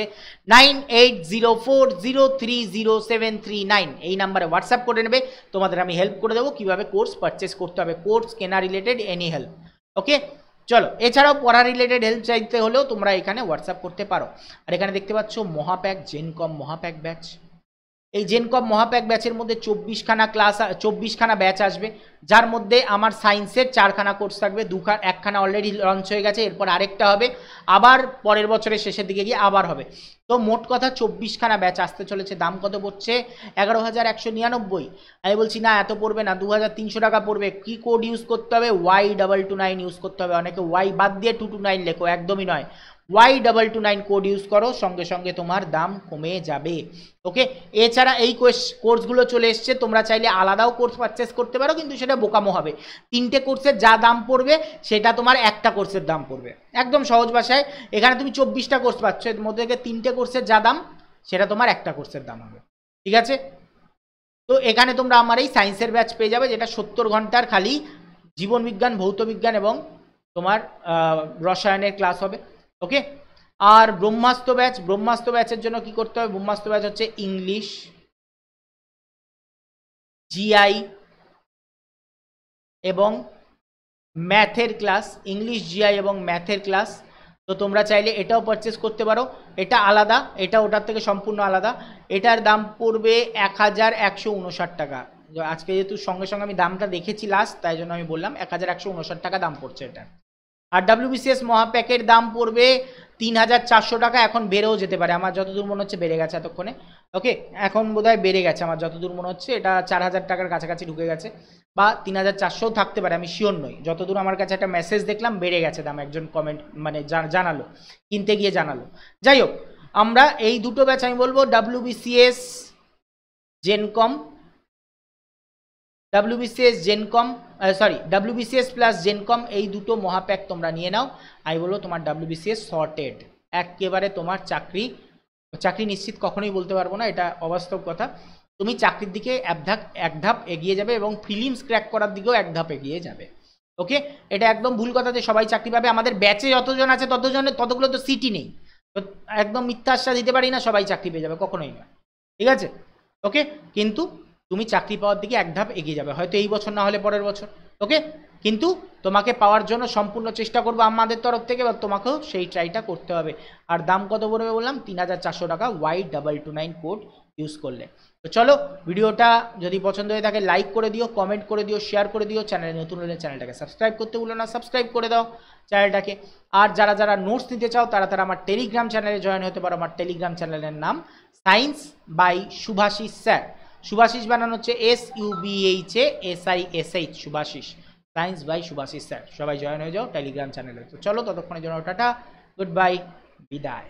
nine eight zero four zero three zero seven three nine এই নাম্বারে হোয়াটসঅ্যাপ করে নেবে, তোমাদের আমি হেল্প করে দেবো কীভাবে কোর্স পারচেস করতে হবে। কোর্স কেনা রিলেটেড এনি হেল্প ওকে চলো, এছাড়াও পড়া রিলেটেড হেল্প চাইতে হলেও তোমরা এখানে হোয়াটসঅ্যাপ করতে পারো। আর এখানে দেখতে পাচ্ছ মহাপ্যাক জেনকম মহাপ্যাক ব্যাচ। এই জেনকম মহাপ্যাক ব্যাচের মধ্যে চব্বিশখানা ক্লাস চব্বিশখানা ব্যাচ আসবে। যার মধ্যে আমার সায়েন্সের চারখানা কোর্স থাকবে, দুখানা, একখানা অলরেডি লঞ্চ হয়ে গেছে, এরপর আরেকটা হবে, আবার পরের বছরের শেষের দিকে গিয়ে আবার হবে। তো মোট কথা চব্বিশখানা ব্যাচ আসতে চলেছে, দাম কত পড়ছে? এগারো হাজার একশো নিরানব্বই। আমি বলছি, না, এত পড়বে না দু হাজার তিনশো টাকা পড়বে। কী কোড ইউজ করতে হবে? Y double two nine use করতে হবে। অনেকে ওয়াই বাদ দিয়ে টু টু নাইন লেখো, একদমই নয়। Y double two nine code use করো, সঙ্গে সঙ্গে তোমার দাম কমে যাবে। ওকে এছাড়া এই কোর্সগুলো চলে এসছে, তোমরা চাইলে আলাদাও কোর্স পারচেস করতে পারো, কিন্তু সেটা বোকামো হবে। তিনটে কোর্সের যা দাম পড়বে, সেটা তোমার একটা কোর্সের দাম পড়বে। একদম সহজ ভাষায়, এখানে তুমি চব্বিশটা কোর্স পাচ্ছ, এর মধ্যে থেকে তিনটে কোর্সের যা দাম, সেটা তোমার একটা কোর্সের দাম হবে। ঠিক আছে? তো এখানে তোমরা আমার এই সায়েন্সের ব্যাচ পেয়ে যাবে, যেটা সত্তর ঘণ্টার খালি জীবনবিজ্ঞান ভৌতবিজ্ঞান এবং তোমার রসায়নের ক্লাস হবে। ওকে আর ব্রহ্মাস্ত্র ব্যাচ ব্রহ্মাস্ত্র ব্যাচের জন্য কি করতে হবে? ব্রহ্মাস্ত্র ব্যাচ হচ্ছে ইংলিশ জিআই এবং ম্যাথের ক্লাস ইংলিশ জিআই এবং ম্যাথের ক্লাস তো তোমরা চাইলে এটাও পারচেস করতে পারো। এটা আলাদা, এটা ওটার থেকে সম্পূর্ণ আলাদা। এটার দাম পড়বে এক হাজার একশো উনষাট টাকা। আজকে যেহেতু সঙ্গে সঙ্গে আমি দামটা দেখেছি লাস্ট তাই জন্য আমি বললাম এক হাজার একশো উনষাট টাকা দাম পড়ছে এটা আর ডাব্লিউবিসিএস মহাপ্যাকের দাম পড়বে তিন হাজার চারশো টাকা। এখন বেড়েও যেতে পারে। আমার যতদূর মনে হচ্ছে বেড়ে গেছে এতক্ষণে। ওকে এখন বোধহয় বেড়ে গেছে আমার যতদূর মনে হচ্ছে। এটা চার হাজার টাকার কাছাকাছি ঢুকে গেছে বা তিন হাজার চারশোও থাকতে পারে। আমি শিওর নই। যতদূর আমার কাছে একটা মেসেজ দেখলাম, বেড়ে গেছে দাম। একজন কমেন্ট মানে জানালো, কিনতে গিয়ে জানালো। যাই হোক, আমরা এই দুটো ব্যাচ আমি বলব। WBCS জেনকম WBCS জেনকম sorry WBCS plus জেনকম এই দুটো মহাপ্যাক তোমরা নিয়ে নাও। আমি বলব তোমার ডাব্লিউবিসিএস সর্টেড একেবারে তোমার চাকরি চাকরি নিশ্চিত কখনোই বলতে পারব না, এটা অবাস্তব কথা। তুমি চাকরির দিকে এক ধাপ এক ধাপ এগিয়ে যাবে এবং ফিলিমস ক্র্যাক করার দিকেও এক ধাপ এগিয়ে যাবে। ওকে এটা একদম ভুল কথা যে সবাই চাকরি পাবে, আমাদের ব্যাচে যতজন আছে ততজনের ততগুলো তো সিটই নেই। তো একদম মিথ্যা আশ্বাস দিতে পারি না, সবাই চাকরি পেয়ে যাবে, কখনোই নয়। ঠিক আছে? ওকে কিন্তু তুমি চাকরি পাওয়ার দিকে এক ধাপ এগিয়ে যাবে। হয়তো এই বছর না হলে পরের বছর। ওকে কিন্তু তোমাকে পাওয়ার জন্য সম্পূর্ণ চেষ্টা করব আমাদের তরফ থেকে বা তোমাকেও সেই ট্রাইটা করতে হবে। আর দাম কত পড়বে বললাম? তিন হাজার চারশো টাকা Y double two nine code use করলে। তো চলো, ভিডিওটা যদি পছন্দ হয়ে থাকে লাইক করে দিও কমেন্ট করে দিও শেয়ার করে দিও। চ্যানেলে নতুন হলে চ্যানেলটাকে সাবস্ক্রাইব করতে ভুলো না। সাবস্ক্রাইব করে দাও চ্যানেলটাকে আর যারা যারা নোটস নিতে চাও, তারা তারা আমার টেলিগ্রাম চ্যানেলে জয়েন হতে পারো। আমার টেলিগ্রাম চ্যানেলের নাম science by Subhashi sir Subhashis বানানো হচ্ছে S U B H A S I S H Subhashis. Science by Subhashis sir. সবাই জয়েন হয়ে যাও টেলিগ্রাম চ্যানেলে তো চলো ততক্ষণের জন্য টাটা গুড বাই বিদায়।